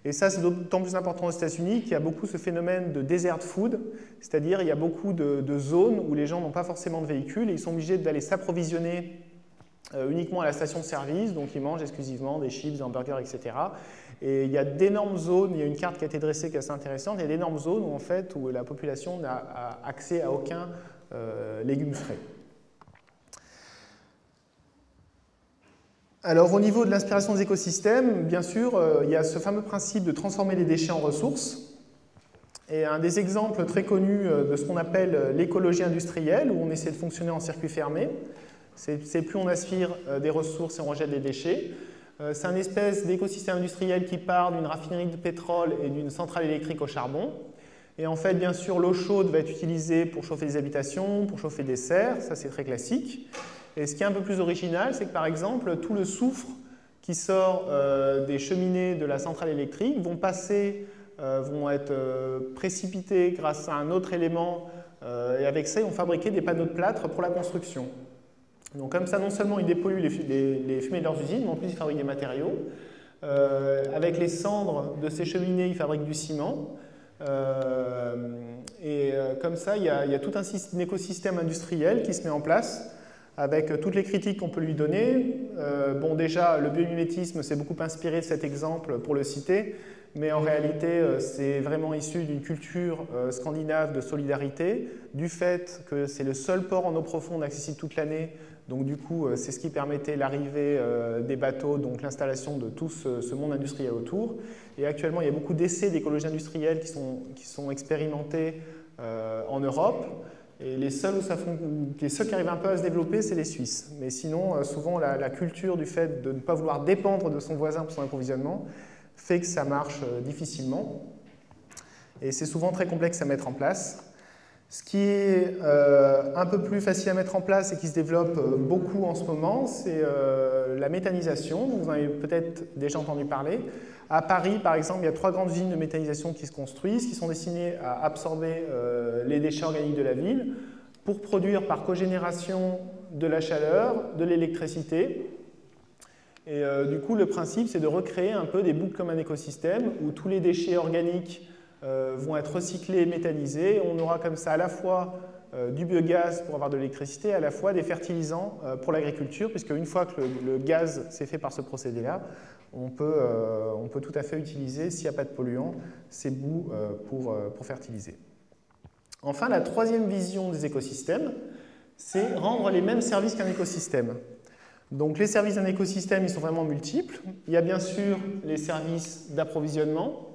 Et ça, c'est d'autant plus important aux États-Unis qu'il y a beaucoup ce phénomène de desert food, c'est-à-dire il y a beaucoup de, zones où les gens n'ont pas forcément de véhicules et ils sont obligés d'aller s'approvisionner euh, uniquement à la station-service, donc ils mangent exclusivement des chips, des hamburgers, etc. Et il y a d'énormes zones, il y a une carte qui a été dressée qui est assez intéressante, il y a d'énormes zones où, en fait, où la population n'a accès à aucun euh, légume frais. Alors au niveau de l'inspiration des écosystèmes, bien sûr, euh, il y a ce fameux principe de transformer les déchets en ressources. Et un des exemples très connus euh, de ce qu'on appelle euh, l'écologie industrielle, où on essaie de fonctionner en circuit fermé, c'est plus on aspire des ressources et on rejette des déchets. C'est un espèce d'écosystème industriel qui part d'une raffinerie de pétrole et d'une centrale électrique au charbon. Et en fait, bien sûr, l'eau chaude va être utilisée pour chauffer des habitations, pour chauffer des serres, ça c'est très classique. Et ce qui est un peu plus original, c'est que par exemple, tout le soufre qui sort euh, des cheminées de la centrale électrique vont passer, euh, vont être euh, précipités grâce à un autre élément, et avec ça, ils vont fabriquer des panneaux de plâtre pour la construction. Donc comme ça, non seulement ils dépolluent les, fumées de leurs usines, mais en plus ils fabriquent des matériaux. avec les cendres de ces cheminées, ils fabriquent du ciment. et comme ça, il y, a, il y a tout un écosystème industriel qui se met en place avec toutes les critiques qu'on peut lui donner. Euh, bon, déjà, le biomimétisme s'est beaucoup inspiré de cet exemple pour le citer, mais en réalité, euh, c'est vraiment issu d'une culture euh, scandinave de solidarité, du fait que c'est le seul port en eau profonde accessible toute l'année. Donc, du coup, c'est ce qui permettait l'arrivée des bateaux, donc l'installation de tout ce, monde industriel autour. Et actuellement, il y a beaucoup d'essais d'écologie industrielle qui sont, qui sont expérimentés en Europe. Et les seuls, où ça les seuls qui arrivent un peu à se développer, c'est les Suisses. Mais sinon, euh, souvent, la, culture du fait de ne pas vouloir dépendre de son voisin pour son approvisionnement fait que ça marche euh, difficilement. Et c'est souvent très complexe à mettre en place. Ce qui est euh, un peu plus facile à mettre en place et qui se développe beaucoup en ce moment, c'est la méthanisation. Vous en avez peut-être déjà entendu parler. À Paris, par exemple, il y a trois grandes usines de méthanisation qui se construisent, qui sont destinées à absorber euh, les déchets organiques de la ville pour produire par cogénération de la chaleur, de l'électricité. Et euh, du coup, le principe, c'est de recréer un peu des boucles comme un écosystème où tous les déchets organiques euh, vont être recyclés et méthanisés. On aura comme ça à la fois du biogaz pour avoir de l'électricité, à la fois des fertilisants pour l'agriculture, puisque une fois que le gaz s'est fait par ce procédé-là, on peut, euh, tout à fait utiliser, s'il n'y a pas de polluants, ces bouts euh, euh, pour fertiliser. Enfin, la troisième vision des écosystèmes, c'est rendre les mêmes services qu'un écosystème. Donc les services d'un écosystème, ils sont vraiment multiples. Il y a bien sûr les services d'approvisionnement,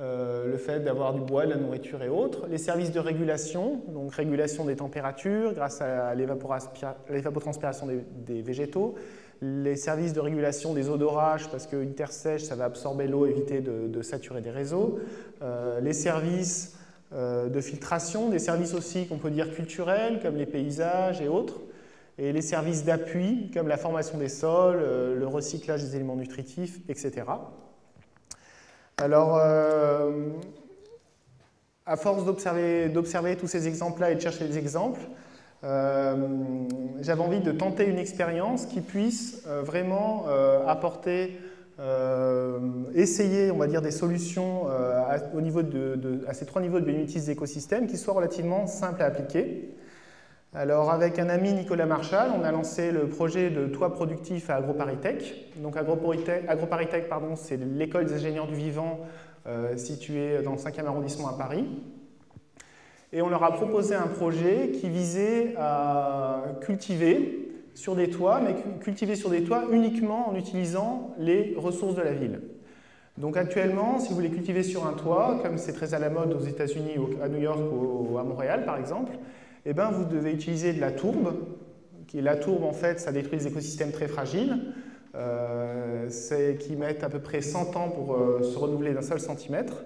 le fait d'avoir du bois, de la nourriture et autres. Les services de régulation, donc régulation des températures grâce à l'évapotranspiration des, végétaux les services de régulation des eaux d'orage, parce qu'une terre sèche, ça va absorber l'eau, éviter de, saturer des réseaux, euh, les services euh, de filtration, des services aussi qu'on peut dire culturels, comme les paysages et autres, et les services d'appui, comme la formation des sols, euh, le recyclage des éléments nutritifs, etc. Alors, à force d'observer tous ces exemples-là et de chercher des exemples, euh, j'avais envie de tenter une expérience qui puisse euh, vraiment euh, apporter, essayer, on va dire, des solutions à, ces trois niveaux de bénéfice d'écosystème qui soient relativement simples à appliquer. Alors, avec un ami, Nicolas Marchal, on a lancé le projet de toit productif à AgroParisTech. Donc, AgroParisTech, pardon, c'est l'école des ingénieurs du vivant située dans le 5e arrondissement à Paris. Et on leur a proposé un projet qui visait à cultiver sur des toits, mais cultiver sur des toits uniquement en utilisant les ressources de la ville. Donc actuellement, si vous voulez cultiver sur un toit, comme c'est très à la mode aux États-Unis, à New York ou à Montréal par exemple, eh ben, vous devez utiliser de la tourbe. La tourbe, en fait, ça détruit des écosystèmes très fragiles, euh, qui mettent à peu près 100 ans pour euh, se renouveler d'un seul centimètre.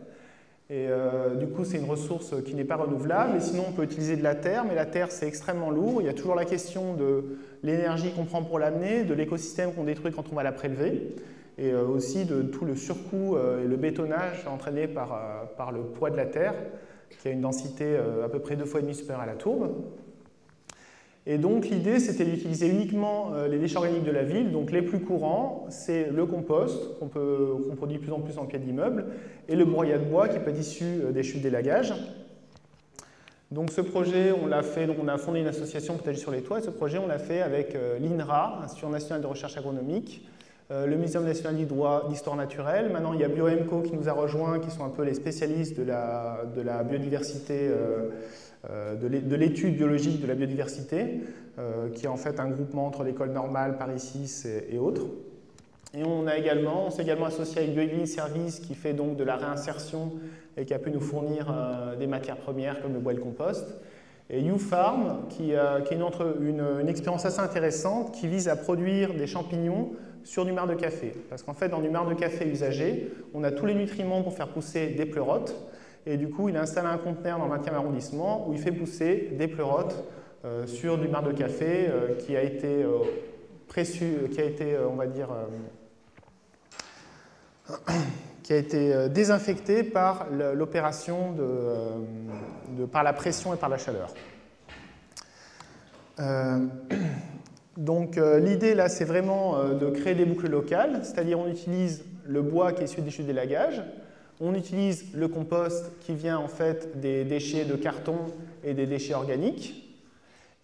Et euh, du coup, c'est une ressource qui n'est pas renouvelable. Et sinon, on peut utiliser de la terre, mais la terre, c'est extrêmement lourd. Il y a toujours la question de l'énergie qu'on prend pour l'amener, de l'écosystème qu'on détruit quand on va la prélever et aussi de tout le surcoût et le bétonnage entraîné par, le poids de la terre, qui a une densité à peu près deux fois et demi supérieure à la tourbe. Et donc l'idée, c'était d'utiliser uniquement les déchets organiques de la ville. Donc les plus courants, c'est le compost, qu'on produit de plus en plus en pied d'immeuble, et le broyat de bois qui peut être issu des chutes d'élagage. Donc ce projet, on l'a fait, donc on a fondé une association agit sur les toits, et ce projet, on l'a fait avec l'INRA, Institut national de recherche agronomique, euh, le Muséum national du droit d'histoire naturelle. Maintenant, il y a BioEMCO qui nous a rejoints, qui sont un peu les spécialistes de la, biodiversité, euh, euh, de l'étude biologique de la biodiversité, qui est en fait un groupement entre l'école normale, Paris 6 et, autres. Et on a également, s'est également associé avec BioEglise Service qui fait donc de la réinsertion et qui a pu nous fournir des matières premières comme le bois et le compost. Et YouFarm, qui, qui est une expérience assez intéressante qui vise à produire des champignons sur du marc de café. Parce qu'en fait, dans du marc de café usagé, on a tous les nutriments pour faire pousser des pleurotes. Et du coup, il installe un conteneur dans le 20e arrondissement où il fait pousser des pleurotes euh, sur du marc de café euh, qui a été euh, qui a été, on va dire, qui a été désinfecté par l'opération de, par la pression et par la chaleur. Donc euh, l'idée là, c'est vraiment euh, de créer des boucles locales, c'est-à-dire on utilise le bois qui est issu des chutes d'élagage, on utilise le compost qui vient en fait des déchets de carton et des déchets organiques,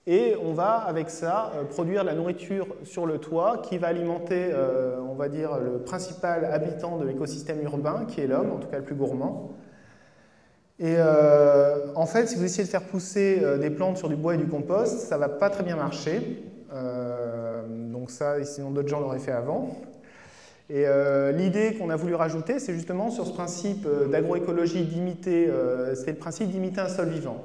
et on va avec ça euh, produire la nourriture sur le toit qui va alimenter, on va dire, le principal habitant de l'écosystème urbain, qui est l'homme, en tout cas le plus gourmand. Et en fait, si vous essayez de faire pousser des plantes sur du bois et du compost, ça ne va pas très bien marcher. Euh, donc ça, sinon d'autres gens l'auraient fait avant. Et euh, l'idée qu'on a voulu rajouter, c'est justement sur ce principe euh, d'agroécologie d'imiter, c'est le principe d'imiter un sol vivant.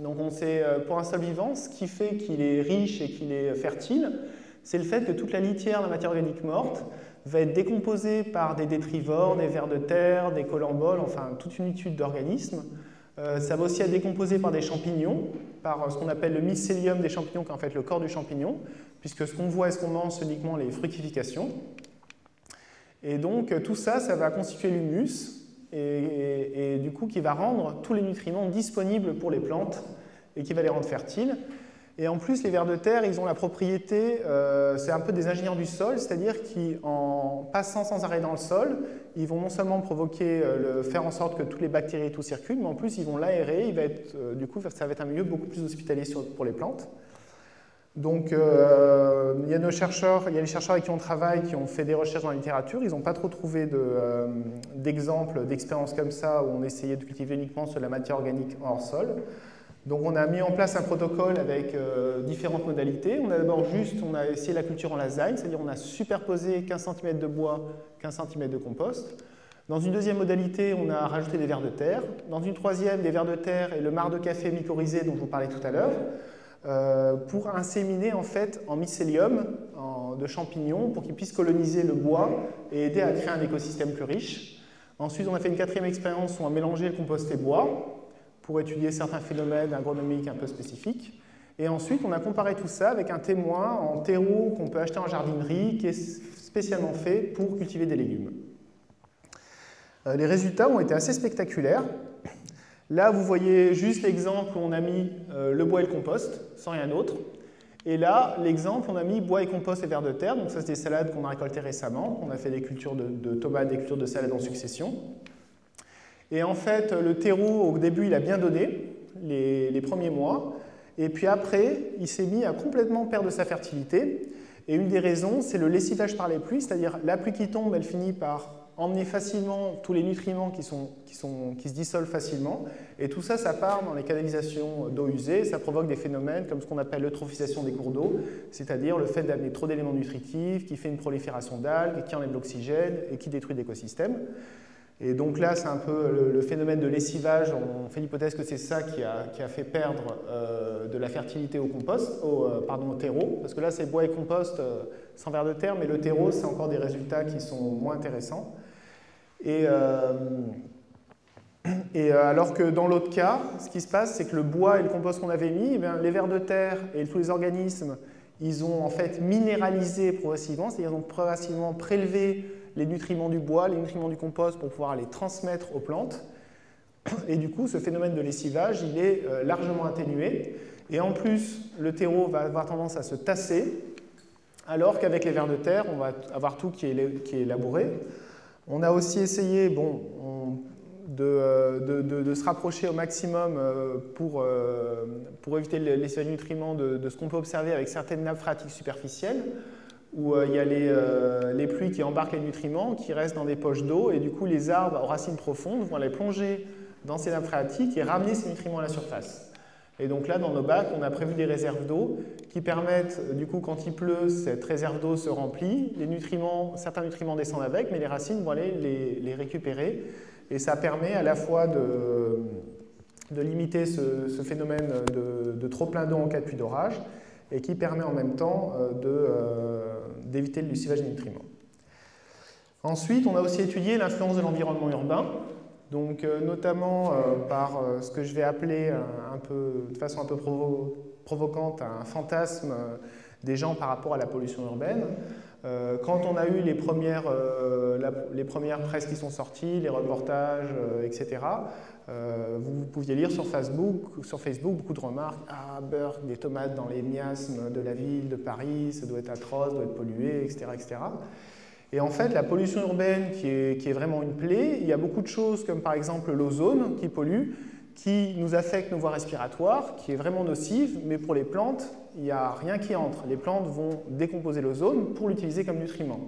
Donc on sait, pour un sol vivant, ce qui fait qu'il est riche et qu'il est fertile, c'est le fait que toute la litière de la matière organique morte va être décomposée par des détrivores, des vers de terre, des colamboles, enfin toute une étude d'organismes. ça va aussi être décomposé par des champignons, par ce qu'on appelle le mycélium des champignons, qui est en fait le corps du champignon, puisque ce qu'on voit et ce qu'on mange, c'est uniquement les fructifications. Et donc tout ça, ça va constituer l'humus, et, du coup qui va rendre tous les nutriments disponibles pour les plantes et qui va les rendre fertiles. Et en plus, les vers de terre, ils ont la propriété, euh, c'est un peu des ingénieurs du sol, c'est-à-dire qu'en passant sans arrêt dans le sol, ils vont non seulement provoquer, euh, faire en sorte que toutes les bactéries et tout circulent, mais en plus, ils vont l'aérer, être, euh, du coup, ça va être un milieu beaucoup plus hospitalier pour les plantes. Donc, il y a nos chercheurs, il y a les chercheurs avec qui on travaille, qui ont fait des recherches dans la littérature, ils n'ont pas trop trouvé d'exemples, d'expériences comme ça, où on essayait de cultiver uniquement sur la matière organique hors sol. Donc on a mis en place un protocole avec euh, différentes modalités. On a d'abord juste, on a essayé la culture en lasagne, c'est-à-dire on a superposé 15 cm de bois, 15 cm de compost. Dans une deuxième modalité, on a rajouté des vers de terre. Dans une troisième, des vers de terre et le marc de café mycorhizé dont je vous parlais tout à l'heure, euh, pour inséminer en fait en mycélium de champignons pour qu'ils puissent coloniser le bois et aider à créer un écosystème plus riche. Ensuite, on a fait une quatrième expérience où on a mélangé le compost et bois pour étudier certains phénomènes agronomiques un peu spécifiques. Et ensuite, on a comparé tout ça avec un témoin en terreau qu'on peut acheter en jardinerie, qui est spécialement fait pour cultiver des légumes. Euh, les résultats ont été assez spectaculaires. Là, vous voyez juste l'exemple où on a mis euh, le bois et le compost, sans rien d'autre. Et là, l'exemple, on a mis bois et compost et vers de terre. Donc ça, c'est des salades qu'on a récoltées récemment. On a fait des cultures de, de tomates, des cultures de salades en succession. Et en fait, le terreau, au début, il a bien donné les, premiers mois. Et puis après, il s'est mis à complètement perdre sa fertilité. Et une des raisons, c'est le lessivage par les pluies, c'est-à-dire la pluie qui tombe, elle finit par emmener facilement tous les nutriments qui, sont, qui, qui se dissolvent facilement. Et tout ça, ça part dans les canalisations d'eau usée. Ça provoque des phénomènes comme ce qu'on appelle l'eutrophisation des cours d'eau, c'est-à-dire le fait d'amener trop d'éléments nutritifs, qui fait une prolifération d'algues, qui enlève l'oxygène et qui détruit l'écosystème. Et donc là, c'est un peu le, phénomène de lessivage. On fait l'hypothèse que c'est ça qui a, fait perdre euh, de la fertilité au compost, au, euh, pardon, au terreau. Parce que là, c'est bois et compost euh, sans verre de terre, mais le terreau, c'est encore des résultats qui sont moins intéressants. Et, alors que dans l'autre cas, ce qui se passe, c'est que le bois et le compost qu'on avait mis, eh les vers de terre et tous les organismes, ils ont en fait minéralisé progressivement, c'est-à-dire ont progressivement prélevé les nutriments du bois, les nutriments du compost pour pouvoir les transmettre aux plantes. Et du coup, ce phénomène de lessivage, il est euh, largement atténué. Et en plus, le terreau va avoir tendance à se tasser, alors qu'avec les vers de terre, on va avoir tout qui est, qui. On a aussi essayé bon, euh, de, se rapprocher au maximum euh, pour, éviter le lessivage de nutriments de, ce qu'on peut observer avec certaines nappes phréatiques superficielles où euh, il y a euh, les, pluies qui embarquent les nutriments, qui restent dans des poches d'eau, et du coup les arbres aux racines profondes vont les plonger dans ces nappes phréatiques et ramener ces nutriments à la surface. Et donc là, dans nos bacs, on a prévu des réserves d'eau qui permettent, du coup, quand il pleut, cette réserve d'eau se remplit, les nutriments, certains nutriments descendent avec, mais les racines vont aller les, récupérer. Et ça permet à la fois de, limiter ce, phénomène de, de trop plein d'eau en cas de pluie d'orage, et qui permet en même temps euh, euh, d'éviter le lucivage des nutriments. Ensuite, on a aussi étudié l'influence de l'environnement urbain, donc euh, notamment par ce que je vais appeler un peu, de façon un peu provocante un fantasme des gens par rapport à la pollution urbaine. Quand on a eu les premières, les premières presses qui sont sorties, les reportages, etc., euh, vous pouviez lire sur Facebook, sur Facebook beaucoup de remarques. Ah, beurre, des tomates dans les miasmes de la ville de Paris, ça doit être atroce, doit être pollué, etc., etc. Et en fait, la pollution urbaine, qui est, qui est, vraiment une plaie, il y a beaucoup de choses, comme par exemple l'ozone qui pollue, qui nous affecte nos voies respiratoires, qui est vraiment nocive, mais pour les plantes, il n'y a rien qui entre. Les plantes vont décomposer l'ozone pour l'utiliser comme nutriment.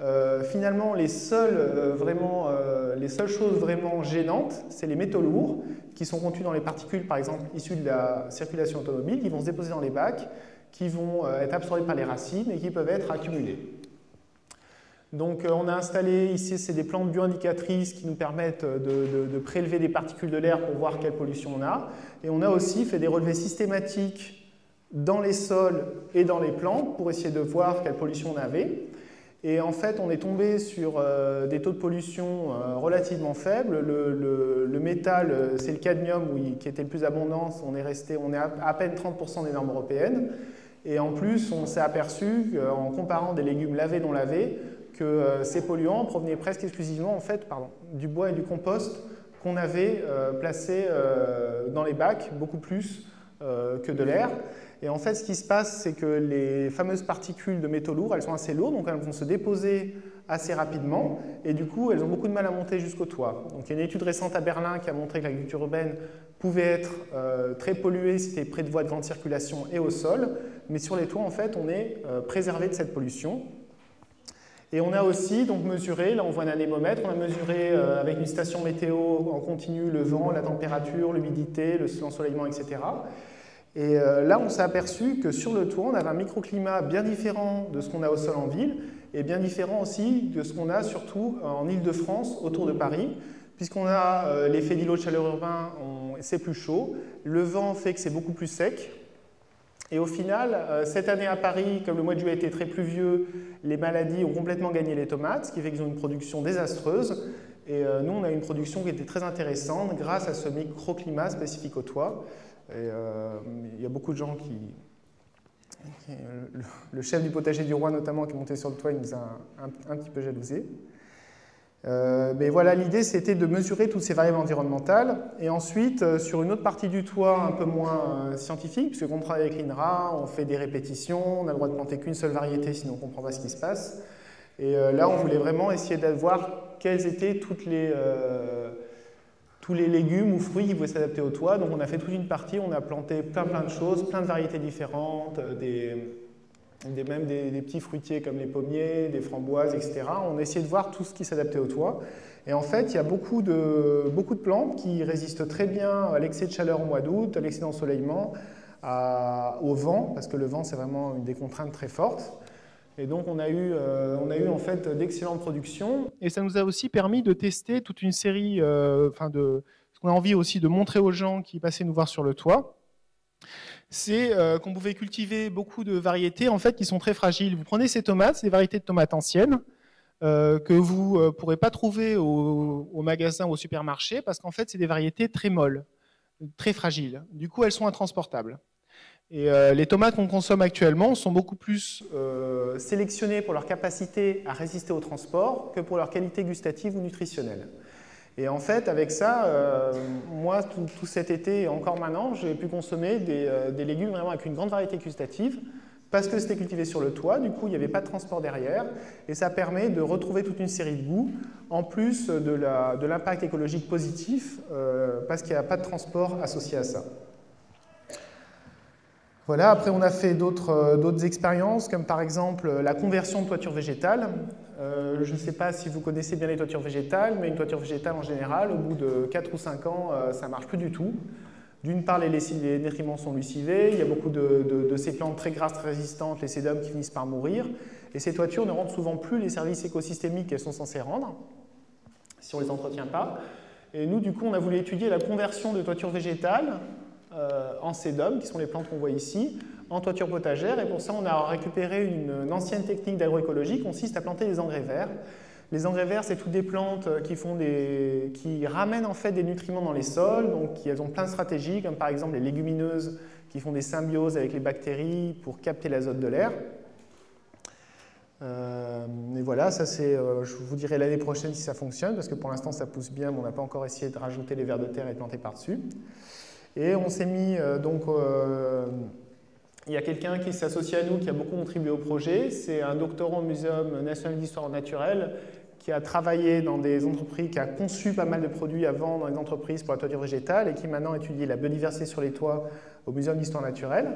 Euh, finalement, les seules, euh, euh, les seules choses vraiment gênantes, c'est les métaux lourds qui sont contenus dans les particules, par exemple, issues de la circulation automobile, qui vont se déposer dans les bacs, qui vont être absorbés par les racines et qui peuvent être accumulés. Donc on a installé ici, c'est des plantes bioindicatrices qui nous permettent de, de prélever des particules de l'air pour voir quelle pollution on a. Et on a aussi fait des relevés systématiques dans les sols et dans les plantes pour essayer de voir quelle pollution on avait. Et en fait, on est tombé sur euh, des taux de pollution euh, relativement faibles. Le, métal, euh, c'est le cadmium qui était le plus abondant. On est, resté, on est à, peine 30% des normes européennes. Et en plus, on s'est aperçu, en comparant des légumes lavés non lavés, que ces polluants provenaient presque exclusivement en fait, pardon, du bois et du compost qu'on avait placé dans les bacs, beaucoup plus que de l'air. Et en fait, ce qui se passe, c'est que les fameuses particules de métaux lourds, elles sont assez lourdes, donc elles vont se déposer assez rapidement, et du coup, elles ont beaucoup de mal à monter jusqu'au toit. Donc il y a une étude récente à Berlin qui a montré que l'agriculture urbaine pouvait être euh, très polluée si c'était près de voies de grande circulation et au sol, mais sur les toits, en fait, on est euh, préservé de cette pollution. Et on a aussi donc mesuré, là on voit un anémomètre, on a mesuré euh, avec une station météo en continu le vent, la température, l'humidité, l'ensoleillement, etc. Et euh, là, on s'est aperçu que sur le toit, on avait un microclimat bien différent de ce qu'on a au sol en ville, et bien différent aussi de ce qu'on a surtout en Ile-de-France, autour de Paris, puisqu'on a euh, l'effet d'îlot de chaleur urbain, c'est plus chaud, le vent fait que c'est beaucoup plus sec, et au final, euh, cette année à Paris, comme le mois de juillet était très pluvieux, les maladies ont complètement gagné les tomates, ce qui fait qu'ils ont une production désastreuse. Et nous, on a une production qui était très intéressante grâce à ce microclimat spécifique au toit. Euh, il y a beaucoup de gens qui, le, chef du potager du roi notamment qui est monté sur le toit, il nous a un, petit peu jalousé. Euh, mais voilà, l'idée c'était de mesurer toutes ces variables environnementales et ensuite euh, sur une autre partie du toit un peu moins scientifique, puisque on travaille avec l'INRA, on fait des répétitions, on a le droit de planter qu'une seule variété sinon on ne comprend pas ce qui se passe. Et là on voulait vraiment essayer de voir quelles étaient toutes les, tous les légumes ou fruits qui pouvaient s'adapter au toit. Donc on a fait toute une partie, on a planté plein plein de choses, plein de variétés différentes, euh, des, des, même des, petits fruitiers comme les pommiers, des framboises, etc. On a essayé de voir tout ce qui s'adaptait au toit. Et en fait, il y a beaucoup de, beaucoup de plantes qui résistent très bien à l'excès de chaleur au mois d'août, à l'excès d'ensoleillement, au vent, parce que le vent, c'est vraiment une des contraintes très fortes. Et donc, on a eu, euh, on a eu en fait d'excellentes productions. Et ça nous a aussi permis de tester toute une série, euh, enfin de, ce qu'on a envie aussi de montrer aux gens qui passaient nous voir sur le toit, c'est euh, qu'on pouvait cultiver beaucoup de variétés en fait qui sont très fragiles. Vous prenez ces tomates, ces variétés de tomates anciennes, que vous ne pourrez pas trouver au, magasin ou au supermarché, parce qu'en fait, c'est des variétés très molles, très fragiles. Du coup, elles sont intransportables. Et euh, les tomates qu'on consomme actuellement sont beaucoup plus euh, sélectionnées pour leur capacité à résister au transport que pour leur qualité gustative ou nutritionnelle. Et en fait, avec ça, euh, moi, tout, cet été et encore maintenant, j'ai pu consommer des, des, légumes vraiment avec une grande variété gustative parce que c'était cultivé sur le toit, du coup, il n'y avait pas de transport derrière, et ça permet de retrouver toute une série de goûts, en plus de l'impact écologique positif, parce qu'il n'y a pas de transport associé à ça. Voilà, après on a fait euh, d'autres expériences, comme par exemple la conversion de toiture végétale. Euh, je ne sais pas si vous connaissez bien les toitures végétales, mais une toiture végétale en général, au bout de 4 ou 5 ans, euh, ça ne marche plus du tout. D'une part, les, les, nutriments sont lucivés, il y a beaucoup de, ces plantes très grasses, très résistantes, les sédums qui finissent par mourir, et ces toitures ne rendent souvent plus les services écosystémiques qu'elles sont censées rendre, si on ne les entretient pas. Et nous, du coup, on a voulu étudier la conversion de toitures végétales euh, en sédum, qui sont les plantes qu'on voit ici, en toiture potagère. Et pour ça, on a récupéré une, ancienne technique d'agroécologie qui consiste à planter des engrais verts. Les engrais verts, c'est toutes des plantes qui, font des, qui ramènent en fait des nutriments dans les sols. Donc, elles ont plein de stratégies, comme par exemple les légumineuses qui font des symbioses avec les bactéries pour capter l'azote de l'air. Euh, et voilà, ça c'est, euh, je vous dirai l'année prochaine si ça fonctionne, parce que pour l'instant ça pousse bien, mais on n'a pas encore essayé de rajouter les vers de terre et de planter par-dessus. Et on s'est mis, euh, donc, euh, il y a quelqu'un qui s'associe à nous, qui a beaucoup contribué au projet. C'est un doctorant au Muséum national d'histoire naturelle qui a travaillé dans des entreprises, qui a conçu pas mal de produits avant dans les entreprises pour la toiture végétale et qui maintenant étudie la biodiversité sur les toits au Muséum d'histoire naturelle.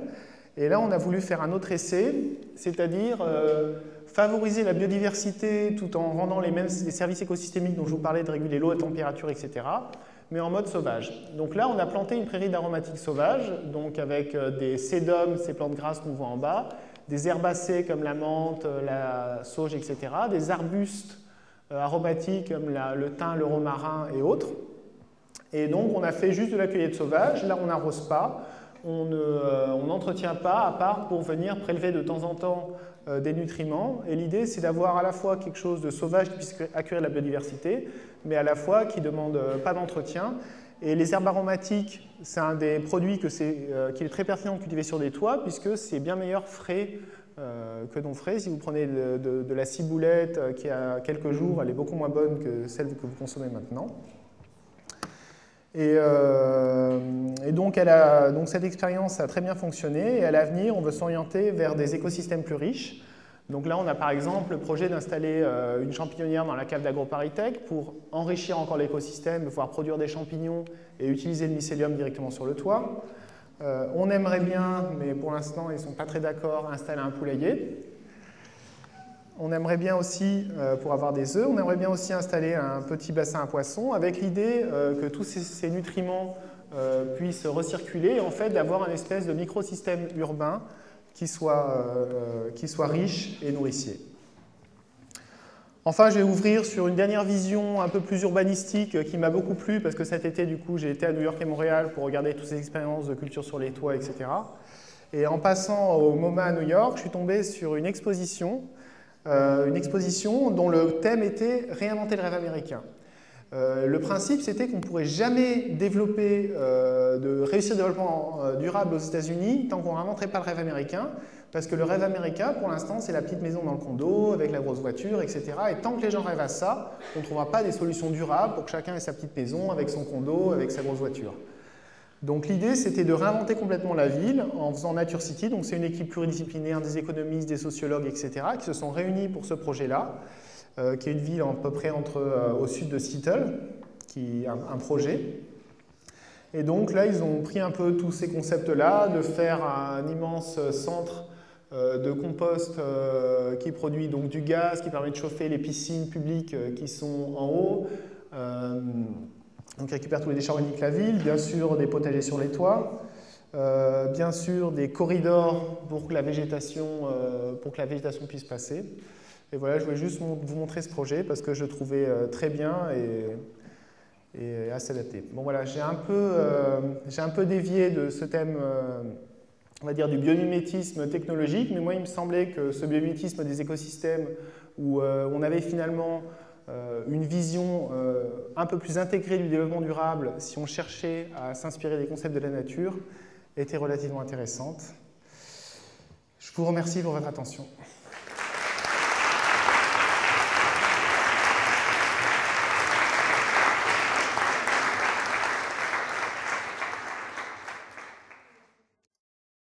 Et là, on a voulu faire un autre essai, c'est-à-dire euh, favoriser la biodiversité tout en rendant les mêmes les services écosystémiques dont je vous parlais de réguler l'eau, la température, etc mais en mode sauvage. Donc là, on a planté une prairie d'aromatiques sauvages, donc avec euh, des sédums, ces plantes grasses qu'on voit en bas, des herbacées comme la menthe, euh, la sauge, etc., des arbustes euh, aromatiques comme le thym, le romarin et autres. Et donc, on a fait juste de la cueillette sauvage. Là, on n'arrose pas, on n'entretient pas, à part pour venir prélever de temps en temps des nutriments. Et l'idée, c'est d'avoir à la fois quelque chose de sauvage qui puisse accueillir la biodiversité, mais à la fois qui ne demande euh, pas d'entretien. Et les herbes aromatiques, c'est un des produits euh, qui est très pertinent de cultiver sur des toits, puisque c'est bien meilleur frais euh, que non frais. Si vous prenez de, la ciboulette qui a quelques jours, elle est beaucoup moins bonne que celle que vous consommez maintenant. Et, a, donc, cette expérience a très bien fonctionné. Et à l'avenir, on veut s'orienter vers des écosystèmes plus riches. Donc là, on a par exemple le projet d'installer euh, une champignonnière dans la cave d'AgroParisTech pour enrichir encore l'écosystème, pouvoir produire des champignons et utiliser le mycélium directement sur le toit. Euh, on aimerait bien, mais pour l'instant, ils ne sont pas très d'accord, installer un poulailler. On aimerait bien aussi, euh, pour avoir des œufs, on aimerait bien aussi installer un petit bassin à poissons avec l'idée que tous ces, nutriments puissent recirculer et en fait d'avoir un espèce de microsystème urbain qui soit, euh, qui soit riche et nourricier. Enfin, je vais ouvrir sur une dernière vision un peu plus urbanistique euh, qui m'a beaucoup plu parce que cet été, du coup, j'ai été à New York et Montréal pour regarder toutes ces expériences de culture sur les toits, etc. Et en passant au MoMA à New York, je suis tombé sur une exposition, euh, une exposition dont le thème était réinventer le rêve américain. Euh, le principe, c'était qu'on ne pourrait jamais développer, euh, de réussir le développement durable aux États-Unis tant qu'on n'inventerait pas le rêve américain, parce que le rêve américain, pour l'instant, c'est la petite maison dans le condo, avec la grosse voiture, etc. Et tant que les gens rêvent à ça, on ne trouvera pas des solutions durables pour que chacun ait sa petite maison, avec son condo, avec sa grosse voiture. Donc l'idée, c'était de réinventer complètement la ville en faisant Nature City. Donc c'est une équipe pluridisciplinaire des économistes, des sociologues, etc., qui se sont réunis pour ce projet-là. Euh, qui est une ville à peu près entre, euh, au sud de Seattle, qui est un, projet. Et donc là, ils ont pris un peu tous ces concepts-là, de faire un immense centre de compost qui produit donc du gaz, qui permet de chauffer les piscines publiques qui sont en haut. Donc récupère tous les déchets organiques de la ville, bien sûr des potagers sur les toits. bien sûr des corridors pour que la végétation, pour que la végétation puisse passer. Et voilà, je voulais juste vous montrer ce projet parce que je le trouvais très bien et assez adapté. Bon voilà, j'ai un, peu, euh, un peu dévié de ce thème, euh, on va dire, du biomimétisme technologique, mais moi il me semblait que ce biomimétisme des écosystèmes, où euh, on avait finalement une vision un peu plus intégrée du développement durable, si on cherchait à s'inspirer des concepts de la nature, était relativement intéressante. Je vous remercie pour votre attention.